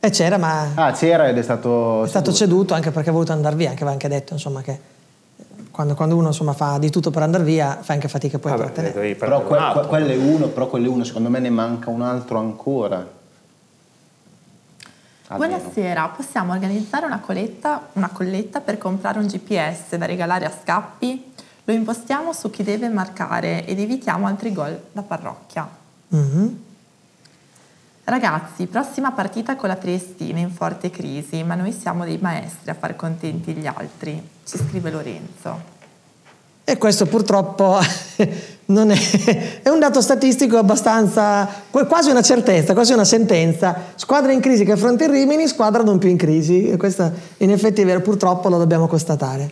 Eh c'era, ma... Ah, c'era ed è stato... È stato ceduto anche perché ha voluto andare via, anche va anche detto, insomma, che quando, quando uno insomma, fa di tutto per andare via, fa anche fatica poi a trattenere. Però, que, que, quelle uno, però quelle uno, secondo me ne manca un altro ancora. Almeno. Buonasera, possiamo organizzare una colletta, una colletta per comprare un GPS da regalare a Scappi? Lo impostiamo su chi deve marcare ed evitiamo altri gol da parrocchia. Mm-hmm. Ragazzi, prossima partita con la Triestina in forte crisi, ma noi siamo dei maestri a far contenti gli altri, ci scrive Lorenzo. E questo purtroppo non è, è, un dato statistico abbastanza, quasi una certezza, quasi una sentenza. Squadra in crisi che affronta il Rimini, squadra non più in crisi. E questo in effetti è vero, purtroppo lo dobbiamo constatare.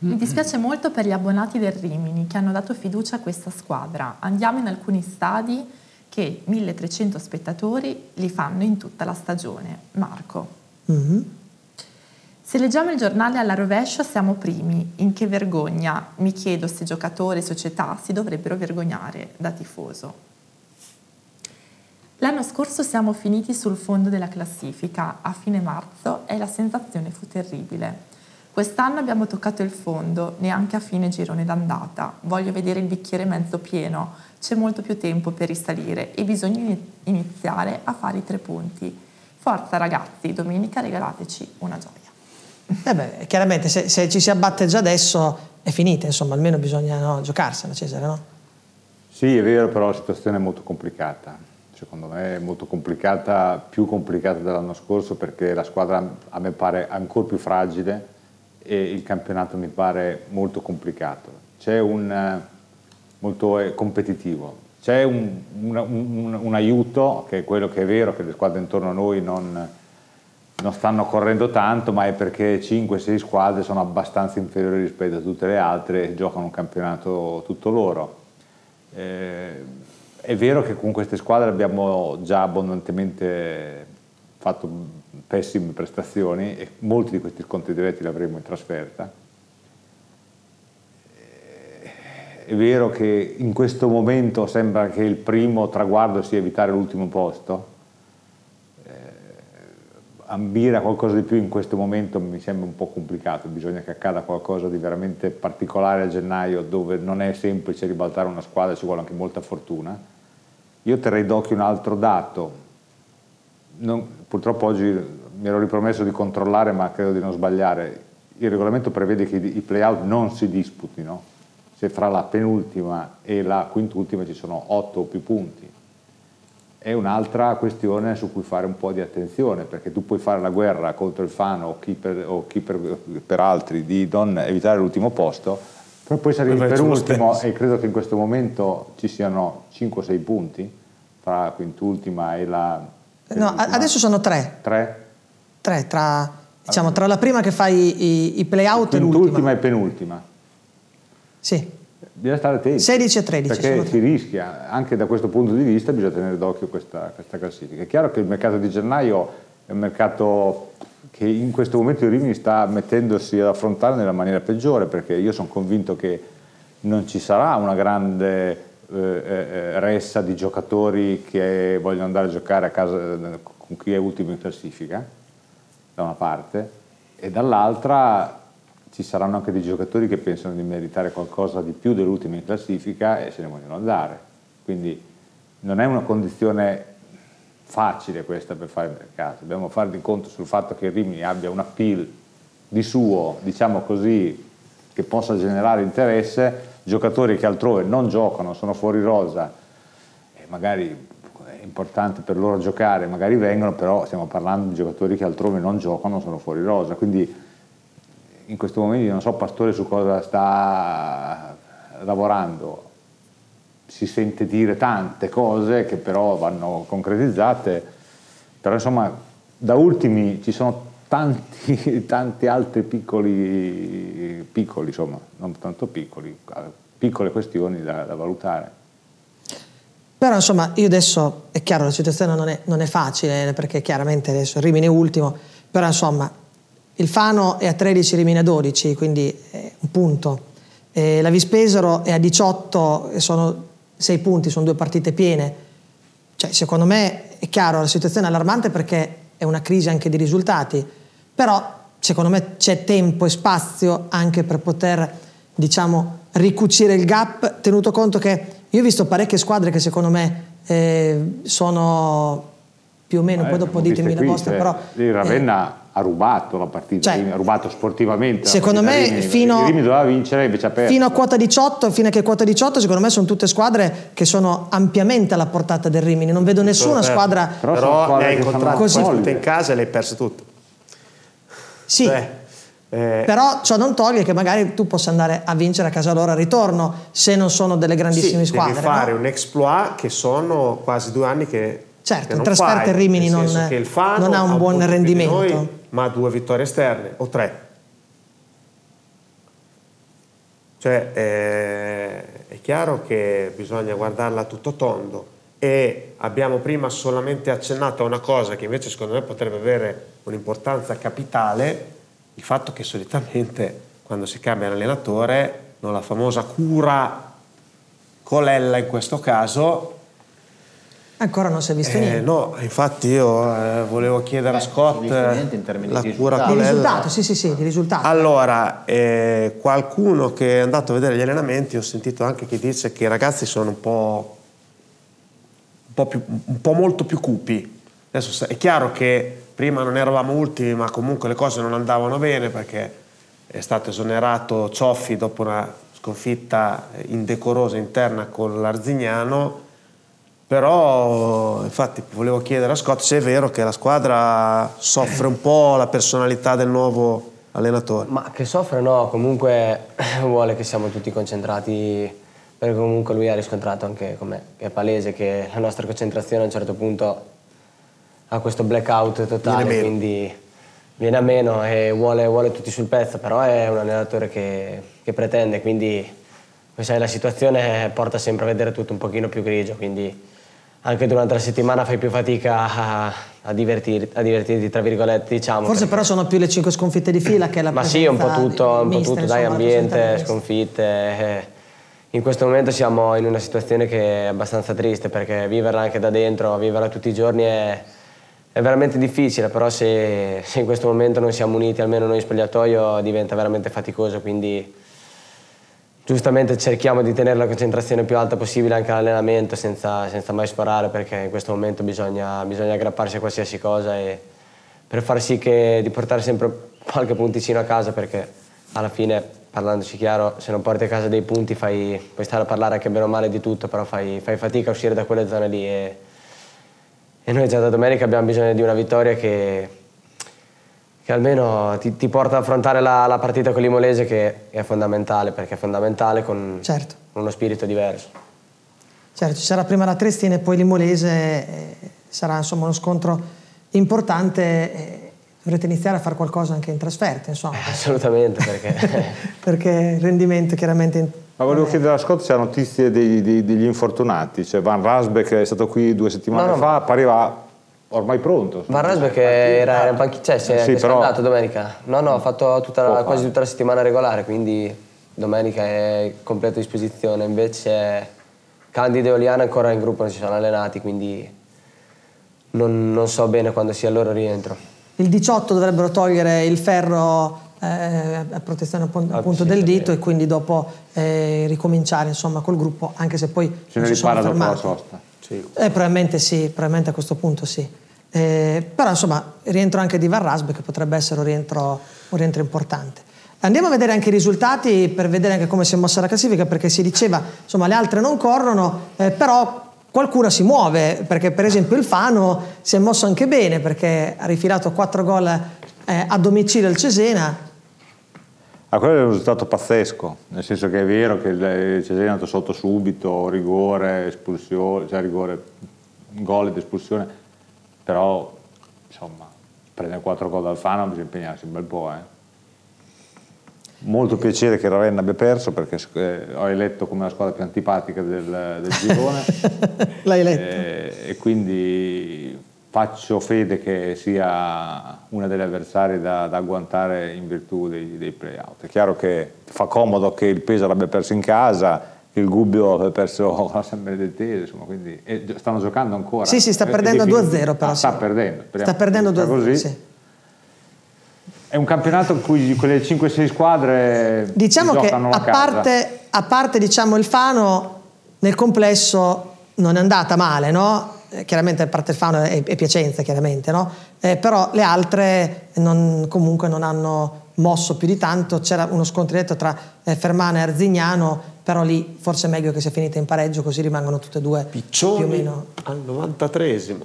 Mi dispiace molto per gli abbonati del Rimini che hanno dato fiducia a questa squadra. Andiamo in alcuni stadi che 1300 spettatori li fanno in tutta la stagione. Marco. Mm-hmm. Se leggiamo il giornale alla rovescia siamo primi. In che vergogna? Mi chiedo se giocatori e società si dovrebbero vergognare da tifoso. L'anno scorso siamo finiti sul fondo della classifica, a fine marzo e la sensazione fu terribile. Quest'anno abbiamo toccato il fondo, neanche a fine girone d'andata. Voglio vedere il bicchiere mezzo pieno. C'è molto più tempo per risalire e bisogna iniziare a fare i tre punti. Forza ragazzi, domenica regalateci una gioia. Eh beh, chiaramente se, se, ci si abbatte già adesso è finita, insomma, almeno bisogna no, giocarsela, Cesare, no? Sì, è vero, però la situazione è molto complicata. Secondo me è molto complicata, più complicata dell'anno scorso perché la squadra a me pare ancora più fragile e il campionato mi pare molto complicato. C'è un eh, molto eh, competitivo, c'è un, un, un, un, aiuto che è quello che è vero che le squadre intorno a noi non, non stanno correndo tanto, ma è perché 5-6 squadre sono abbastanza inferiori rispetto a tutte le altre e giocano un campionato tutto loro. Eh, è vero che con queste squadre abbiamo già abbondantemente fatto pessime prestazioni e molti di questi scontri diretti li avremo in trasferta. È vero che in questo momento sembra che il primo traguardo sia evitare l'ultimo posto, eh, ambire a qualcosa di più in questo momento mi sembra un po' complicato, bisogna che accada qualcosa di veramente particolare a gennaio dove non è semplice ribaltare una squadra, ci vuole anche molta fortuna. Io terrei d'occhio un altro dato, non, purtroppo oggi mi ero ripromesso di controllare ma credo di non sbagliare, il regolamento prevede che i play-out non si disputino se fra la penultima e la quintultima ci sono 8 o più punti. È un'altra questione su cui fare un po' di attenzione, perché tu puoi fare la guerra contro il Fano o chi per, o chi per, per altri di non evitare l'ultimo posto, però poi saremo per ultimo e credo che in questo momento ci siano 5 o 6 punti fra la quintultima e la No, adesso sono tre. Tre? Tre, tra, diciamo, tra la prima che fai i, i play-out e l'ultima. L'ultima e penultima. Sì. Bisogna stare attenti. 16 e 13. Perché si rischia, anche da questo punto di vista bisogna tenere d'occhio questa, questa classifica. È chiaro che il mercato di gennaio è un mercato che in questo momento il Rimini sta mettendosi ad affrontare nella maniera peggiore, perché io sono convinto che non ci sarà una grande eh, eh, ressa di giocatori che vogliono andare a giocare a casa con chi è ultimo in classifica, da una parte, e dall'altra ci saranno anche dei giocatori che pensano di meritare qualcosa di più dell'ultimo in classifica e se ne vogliono andare. Quindi non è una condizione facile questa per fare il mercato, dobbiamo fare di conto sul fatto che Rimini abbia un appeal di suo, diciamo così, che possa generare interesse. Giocatori che altrove non giocano, sono fuori rosa e magari è importante per loro giocare, magari vengono, però stiamo parlando di giocatori che altrove non giocano, sono fuori rosa, quindi in questo momento non so Pastore su cosa sta lavorando, si sente dire tante cose che però vanno concretizzate, però insomma da ultimi ci sono tanti, tanti altri piccoli, piccoli, insomma, non tanto piccoli, piccole questioni da, da valutare. Però insomma io adesso è chiaro la situazione non è, non è, facile perché chiaramente adesso Rimini ultimo, però insomma il Fano è a 13, Rimini a 12, quindi è un punto. E la Vispesaro è a 18 e sono 6 punti, sono due partite piene. Cioè, secondo me è chiaro, la situazione è allarmante perché è una crisi anche di risultati, però secondo me c'è tempo e spazio anche per poter, diciamo, ricucire il gap, tenuto conto che io ho visto parecchie squadre che secondo me eh, sono più o meno, eh, poi dopo ditemi la vostra, però... Il Ravenna eh, ha rubato la partita, cioè, ha rubato sportivamente. Secondo me Rimini. fino, Rimini doveva vincere invece ha perso. Fino a quota 18, fino a che quota 18 secondo me sono tutte squadre che sono ampiamente alla portata del Rimini, non vedo nessuna squadra... Però, però ne hai incontrate così tutte in casa e le hai perse tutte. Sì. Cioè, eh, Però ciò non toglie che magari tu possa andare a vincere a casa loro al ritorno se non sono delle grandissime sì, squadre. Devi fare no? un exploit che sono quasi due anni che. Certo, che in trasferta il Rimini non, non, ha un buon rendimento. Ma due vittorie esterne o tre. Cioè eh, è chiaro che bisogna guardarla tutto tondo e abbiamo prima solamente accennato a una cosa che invece secondo me potrebbe avere un'importanza capitale il fatto che solitamente quando si cambia l'allenatore, no, la famosa cura Colella in questo caso, Ancora non si è visto Eh, niente. no, infatti io eh, volevo chiedere a Scott la di cura è la- risultato, sì, sì, sì, di risultato. Allora, eh, qualcuno che è andato a vedere gli allenamenti, ho sentito anche che dice che i ragazzi sono un po', un po', più- un po' molto più cupi. Adesso è chiaro che prima non eravamo ultimi, ma comunque le cose non andavano bene perché è stato esonerato Cioffi dopo una sconfitta indecorosa interna con l'Arzignano. Però, infatti, volevo chiedere a Scott se è vero che la squadra soffre un po' la personalità del nuovo allenatore. Ma che soffre no, comunque vuole che siamo tutti concentrati, perché comunque lui ha riscontrato anche come è palese che la nostra concentrazione a un certo punto ha questo blackout totale, Viene quindi viene a meno e vuole, vuole tutti sul pezzo, però è un allenatore che, che pretende, quindi come sai, la situazione porta sempre a vedere tutto un pochino più grigio, quindi anche durante la settimana fai più fatica a, a divertir- a divertirti, tra virgolette, diciamo. Forse perché- però sono più le cinque sconfitte di fila che la ma sì, un po' tutto, un po' tutto dai, ambiente, sconfitte. eh. In questo momento siamo in una situazione che è abbastanza triste perché viverla anche da dentro, viverla tutti i giorni è, è veramente difficile, però se, se in questo momento non siamo uniti, almeno noi in spogliatoio, diventa veramente faticoso, quindi giustamente cerchiamo di tenere la concentrazione più alta possibile anche all'allenamento senza, senza mai sparare perché in questo momento bisogna, bisogna aggrapparsi a qualsiasi cosa e per far sì che, di portare sempre qualche punticino a casa perché alla fine, parlandoci chiaro, se non porti a casa dei punti fai, puoi stare a parlare anche bene o male di tutto, però fai, fai fatica a uscire da quelle zone lì e, e noi già da domenica abbiamo bisogno di una vittoria che, che almeno ti, ti porta ad affrontare la, la partita con l'Imolese che è fondamentale, perché è fondamentale con Certo. uno spirito diverso. Certo, ci sarà prima la Triestina e poi l'Imolese, eh, sarà insomma uno scontro importante. eh, dovrete iniziare a fare qualcosa anche in trasferta, insomma, Assolutamente, perché perché il rendimento chiaramente... in- Ma volevo chiedere a Scott se ha notizie dei- dei- degli infortunati, cioè Van Rasbeck è stato qui due settimane No, no, fa, pareva ormai pronto. Van Rasbeck era, era in panchina, cioè si è Sì, anche però- scaldato domenica. No, no, ha fatto tutta la- quasi tutta la settimana regolare, quindi domenica è completa disposizione. Invece Candido e Oliana ancora in gruppo non si sono allenati, quindi non, non so bene quando sia il loro rientro. Il 18 dovrebbero togliere il ferro eh, a protezione appunto, Ah, appunto sì, del dito e quindi dopo eh, ricominciare insomma col gruppo, anche se poi Se ne non si sono ripara dopo la fermati. Sosta. Eh, probabilmente sì, probabilmente a questo punto sì. Eh, però insomma rientro anche di Van Rasbeck potrebbe essere un rientro, un rientro importante. Andiamo a vedere anche i risultati per vedere anche come si è mossa la classifica perché si diceva insomma le altre non corrono eh, però qualcuna si muove perché per esempio il Fano si è mosso anche bene perché ha rifilato 4 gol eh, a domicilio al Cesena Ah, quello è un risultato pazzesco, nel senso che è vero che il Cesena è andato sotto subito, rigore, espulsione, cioè rigore, gol ed espulsione, però insomma prendere 4 gol dal Fano bisogna impegnarsi un bel po'. Eh. Molto piacere che Ravenna abbia perso perché eh, ho eletto come la squadra più antipatica del, del girone l'hai letto eh, e quindi faccio fede che sia una delle avversarie da, da agguantare in virtù dei, dei play-out. È chiaro che fa comodo che il Pesa l'abbia perso in casa, che il Gubbio abbia perso la San Benedettese, insomma, quindi stanno giocando ancora. Sì, sì, sta è perdendo definitivo. 2-0 però Ah, sta perdendo. sta perdendo che sia 2-0 così. sì. È un campionato in cui quelle 5-6 squadre Diciamo che a parte, a parte diciamo, il Fano, nel complesso non è andata male, no? Eh, Chiaramente parte il e, e Piacenza, chiaramente, no? Eh, però le altre non- comunque non hanno mosso più di tanto. C'era uno scontro diretto tra eh, Fermana e Arzignano, però lì forse è meglio che sia finita in pareggio, così rimangono tutte e due più o Piccioni meno al 93esimo.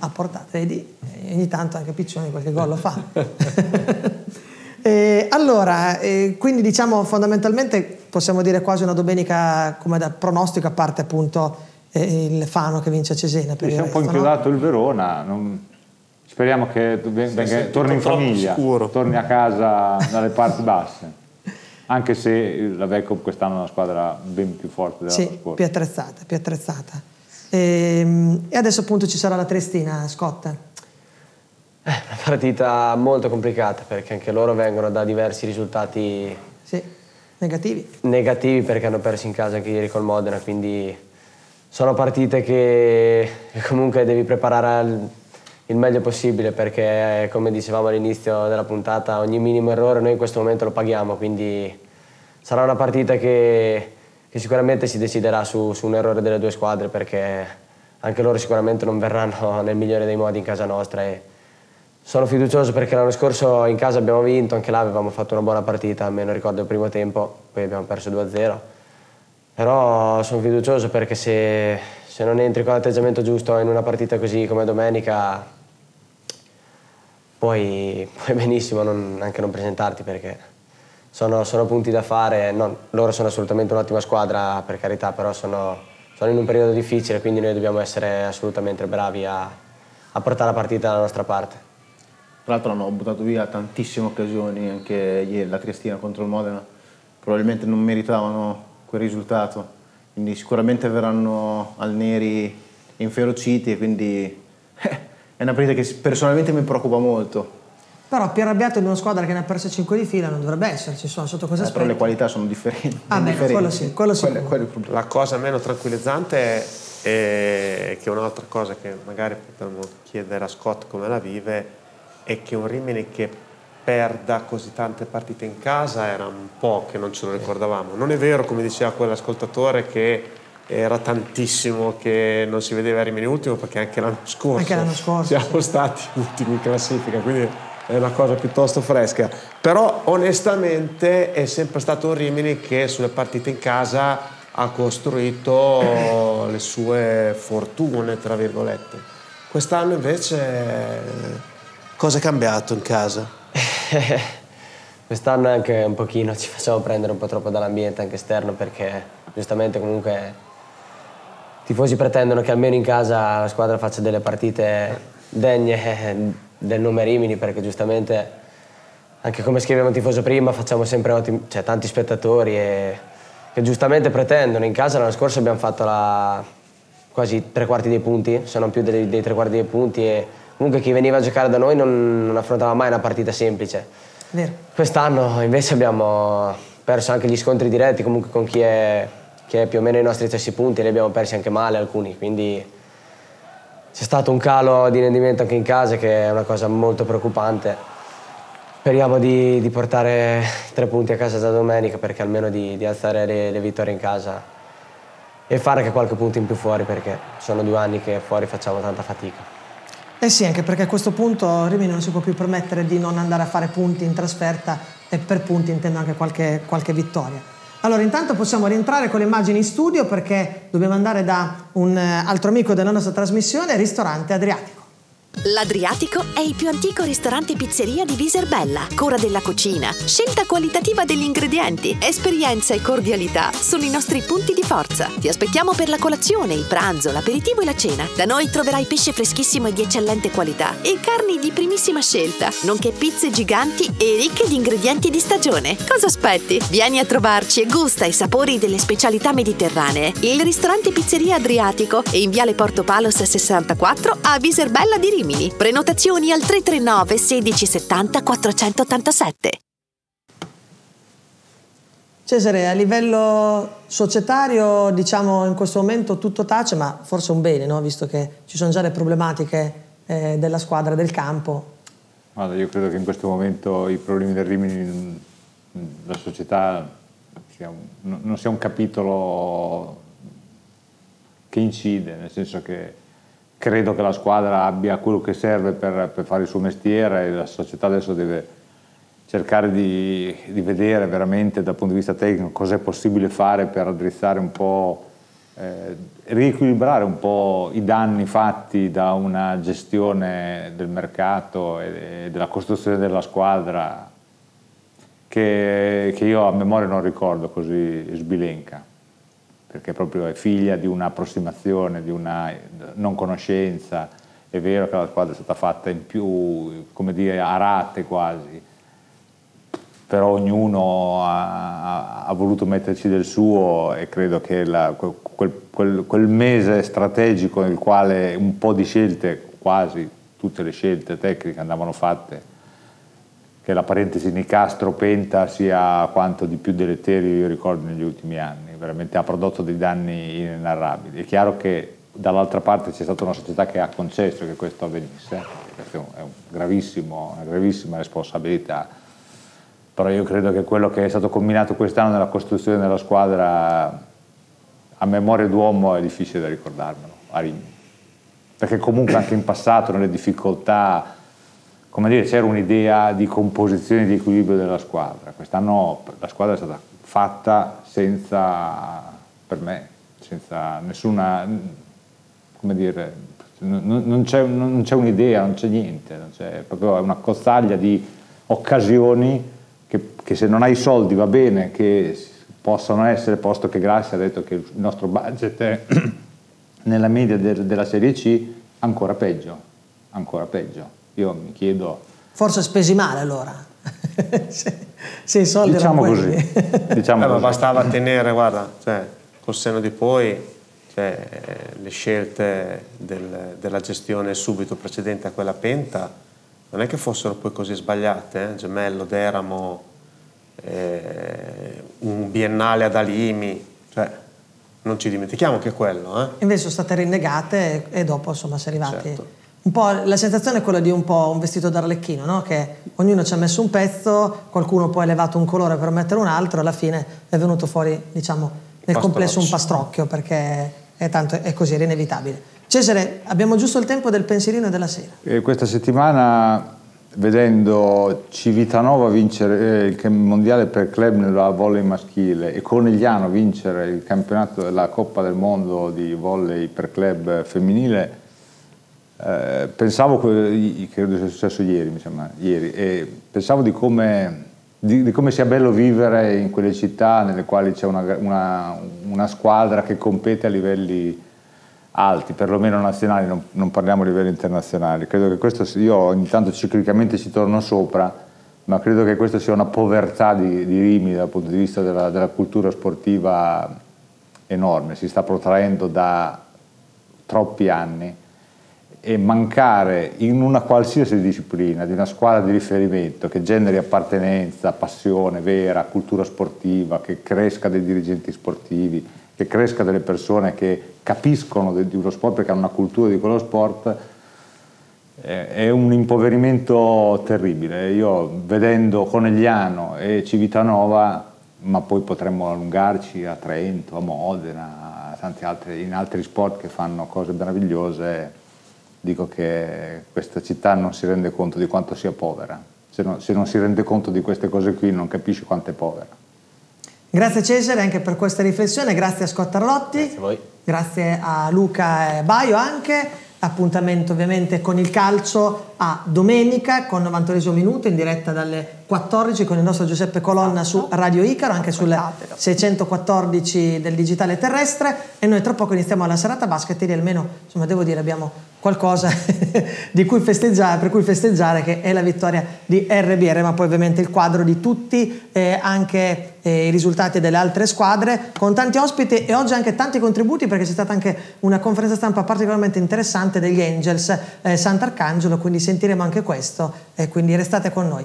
a portata, vedi? E ogni tanto anche Piccioni qualche gol lo fa. Eh, allora, eh, quindi diciamo fondamentalmente possiamo dire quasi una domenica come da pronostico, a parte appunto eh, il Fano che vince a Cesena. Per Sì, si è un po' resto, no? inchiodato il Verona. non- Speriamo che venga- sentito torni in famiglia, sicuro. torni a casa dalle parti basse. Anche se la Vecco quest'anno è una squadra ben più forte della Sì, scorsa. più attrezzata, più attrezzata. Ehm, E, adesso appunto ci sarà la Triestina, Scott. È una partita molto complicata perché anche loro vengono da diversi risultati Sì, negativi. negativi perché hanno perso in casa anche ieri col Modena, quindi sono partite che comunque devi preparare il meglio possibile perché come dicevamo all'inizio della puntata ogni minimo errore noi in questo momento lo paghiamo quindi sarà una partita che, che sicuramente si deciderà su, su, un errore delle due squadre perché anche loro sicuramente non verranno nel migliore dei modi in casa nostra e sono fiducioso perché l'anno scorso in casa abbiamo vinto, anche là avevamo fatto una buona partita, almeno ricordo il primo tempo, poi abbiamo perso 2-0 però sono fiducioso perché se, se non entri con l'atteggiamento giusto in una partita così come domenica puoi, puoi benissimo non, anche non presentarti perché sono, sono punti da fare, no, loro sono assolutamente un'ottima squadra per carità, però sono, sono, in un periodo difficile quindi noi dobbiamo essere assolutamente bravi a, a portare la partita dalla nostra parte. Tra l'altro hanno buttato via tantissime occasioni, anche ieri la Triestina contro il Modena, probabilmente non meritavano quel risultato, quindi sicuramente verranno al Neri inferociti e quindi è una partita che personalmente mi preoccupa molto. Però più arrabbiato di una squadra che ne ha perse 5 di fila non dovrebbe esserci, sono sotto cosa eh, Però le qualità sono differenti. Ah, beh, differenti. quello sì, quello sì. Quello, quello La cosa meno tranquillizzante è che un'altra cosa che magari potremmo chiedere a Scott come la vive è che un Rimini che perda così tante partite in casa era un po' che non ce lo ricordavamo. Non è vero, come diceva quell'ascoltatore, che era tantissimo che non si vedeva Rimini ultimo perché anche l'anno scorso, anche l'anno scorso siamo sì. stati ultimi in classifica, quindi è una cosa piuttosto fresca. Però onestamente è sempre stato un Rimini che sulle partite in casa ha costruito le sue fortune, tra virgolette. Quest'anno invece cosa è cambiato in casa? Quest'anno anche un pochino ci facciamo prendere un po' troppo dall'ambiente anche esterno perché giustamente comunque i tifosi pretendono che almeno in casa la squadra faccia delle partite degne del nome Rimini perché giustamente anche come scriveva un tifoso prima facciamo sempre ottimi, cioè, tanti spettatori e, che giustamente pretendono. In casa l'anno scorso abbiamo fatto la, quasi tre quarti dei punti, se non più dei, dei tre quarti dei punti e comunque chi veniva a giocare da noi non, non affrontava mai una partita semplice. Vero. Quest'anno invece abbiamo perso anche gli scontri diretti comunque con chi è, chi è più o meno ai nostri stessi punti li abbiamo persi anche male alcuni, quindi c'è stato un calo di rendimento anche in casa che è una cosa molto preoccupante. Speriamo di, di portare tre punti a casa da domenica perché almeno di, di alzare le, le vittorie in casa e fare anche qualche punto in più fuori perché sono due anni che fuori facciamo tanta fatica. Eh sì, anche perché a questo punto Rimini non si può più permettere di non andare a fare punti in trasferta e per punti intendo anche qualche, qualche vittoria. Allora, intanto possiamo rientrare con le immagini in studio perché dobbiamo andare da un eh, altro amico della nostra trasmissione, Ristorante Adriatico. L'Adriatico è il più antico ristorante pizzeria di Viserbella. Cura della cucina, scelta qualitativa degli ingredienti, esperienza e cordialità sono i nostri punti di forza. Ti aspettiamo per la colazione, il pranzo, l'aperitivo e la cena. Da noi troverai pesce freschissimo e di eccellente qualità e carni di primissima scelta, nonché pizze giganti e ricche di ingredienti di stagione. Cosa aspetti? Vieni a trovarci e gusta i sapori delle specialità mediterranee. Il ristorante pizzeria Adriatico è in Viale Porto Palos 64 a Viserbella di Rimini. Rimini. Prenotazioni al 339 1670 487. Cesare, a livello societario diciamo in questo momento tutto tace, ma forse un bene, no? visto che ci sono già le problematiche eh, della squadra, del campo. Guarda, io credo che in questo momento i problemi del Rimini, la società sia un, non sia un capitolo che incide, nel senso che credo che la squadra abbia quello che serve per, per fare il suo mestiere e la società adesso deve cercare di, di, vedere veramente dal punto di vista tecnico cosa è possibile fare per addrizzare un po', eh, riequilibrare un po' i danni fatti da una gestione del mercato e, e della costruzione della squadra che, che io a memoria non ricordo così sbilenca perché proprio è figlia di un'approssimazione, di una non conoscenza. È vero che la squadra è stata fatta in più, come dire, a rate quasi, però ognuno ha, ha voluto metterci del suo e credo che la, quel, quel, quel mese strategico nel quale un po' di scelte, quasi tutte le scelte tecniche andavano fatte, che la parentesi Nicastro-Penta sia quanto di più deleterio io ricordo negli ultimi anni, veramente ha prodotto dei danni inenarrabili. È chiaro che dall'altra parte c'è stata una società che ha concesso che questo avvenisse, questa è un una gravissima responsabilità, però io credo che quello che è stato combinato quest'anno nella costruzione della squadra a memoria d'uomo è difficile da ricordarmelo, a Rimini. Perché comunque anche in passato, nelle difficoltà, come dire, c'era un'idea di composizione e di equilibrio della squadra. Quest'anno la squadra è stata fatta senza, per me, senza nessuna, come dire, non, non c'è, un'idea, non c'è niente, non c'è proprio una cozzaglia di occasioni che, che, se non hai soldi va bene, che possano essere, posto che Grassi ha detto che il nostro budget è nella media de, della Serie C, ancora peggio, ancora peggio. Io mi chiedo... Forse spesi male allora. se, se, i soldi diciamo erano così. diciamo eh, così. bastava tenere, guarda, cioè, col seno di poi, cioè, le scelte del, della gestione subito precedente a quella penta non è che fossero poi così sbagliate, eh? Gemello, Deramo, eh, un biennale ad Alimi, cioè, non ci dimentichiamo che è quello. Eh? Invece sono state rinnegate e dopo insomma si è arrivati. Certo. Un po' la sensazione è quella di un po' un vestito d'arlecchino, no? che ognuno ci ha messo un pezzo, qualcuno poi ha elevato un colore per mettere un altro, alla fine è venuto fuori, diciamo, nel complesso un pastrocchio, perché è, tanto, è così, era inevitabile. Cesare, abbiamo giusto il tempo del pensierino della sera. E questa settimana, vedendo Civitanova vincere eh, il mondiale per club nella volley maschile e Conegliano vincere il campionato della Coppa del Mondo di volley per club femminile, eh, pensavo, credo sia successo ieri, mi sembra, ieri, pensavo di come, di, di come, sia bello vivere in quelle città nelle quali c'è una, una, una, squadra che compete a livelli alti, perlomeno nazionali, non, non, parliamo a livelli internazionali. Credo che questo, io ogni tanto ciclicamente ci torno sopra, ma credo che questa sia una povertà di, di Rimini dal punto di vista della, della cultura sportiva enorme, si sta protraendo da troppi anni e mancare in una qualsiasi disciplina di una squadra di riferimento che generi appartenenza, passione vera, cultura sportiva, che cresca dei dirigenti sportivi, che cresca delle persone che capiscono di uno sport perché hanno una cultura di quello sport, è un impoverimento terribile. Io vedendo Conegliano e Civitanova, ma poi potremmo allungarci a Trento, a Modena, a tanti altri, in altri sport che fanno cose meravigliose, dico che questa città non si rende conto di quanto sia povera. Se, no, se non si rende conto di queste cose qui non capisce quanto è povera. Grazie Cesare anche per questa riflessione, grazie a Scott Arlotti, grazie a, voi. grazie a Luca e Baio anche, appuntamento ovviamente con il calcio a domenica con 90 minuto in diretta dalle 14 con il nostro Giuseppe Colonna su Radio Icaro, anche sul 614 del digitale terrestre e noi tra poco iniziamo la serata basket e almeno, insomma, devo dire, abbiamo qualcosa cui per cui festeggiare che è la vittoria di RBR, ma poi ovviamente il quadro di tutti, eh, anche eh, i risultati delle altre squadre, con tanti ospiti e oggi anche tanti contributi perché c'è stata anche una conferenza stampa particolarmente interessante degli Angels eh, Sant'Arcangelo, quindi sentiremo anche questo e quindi restate con noi.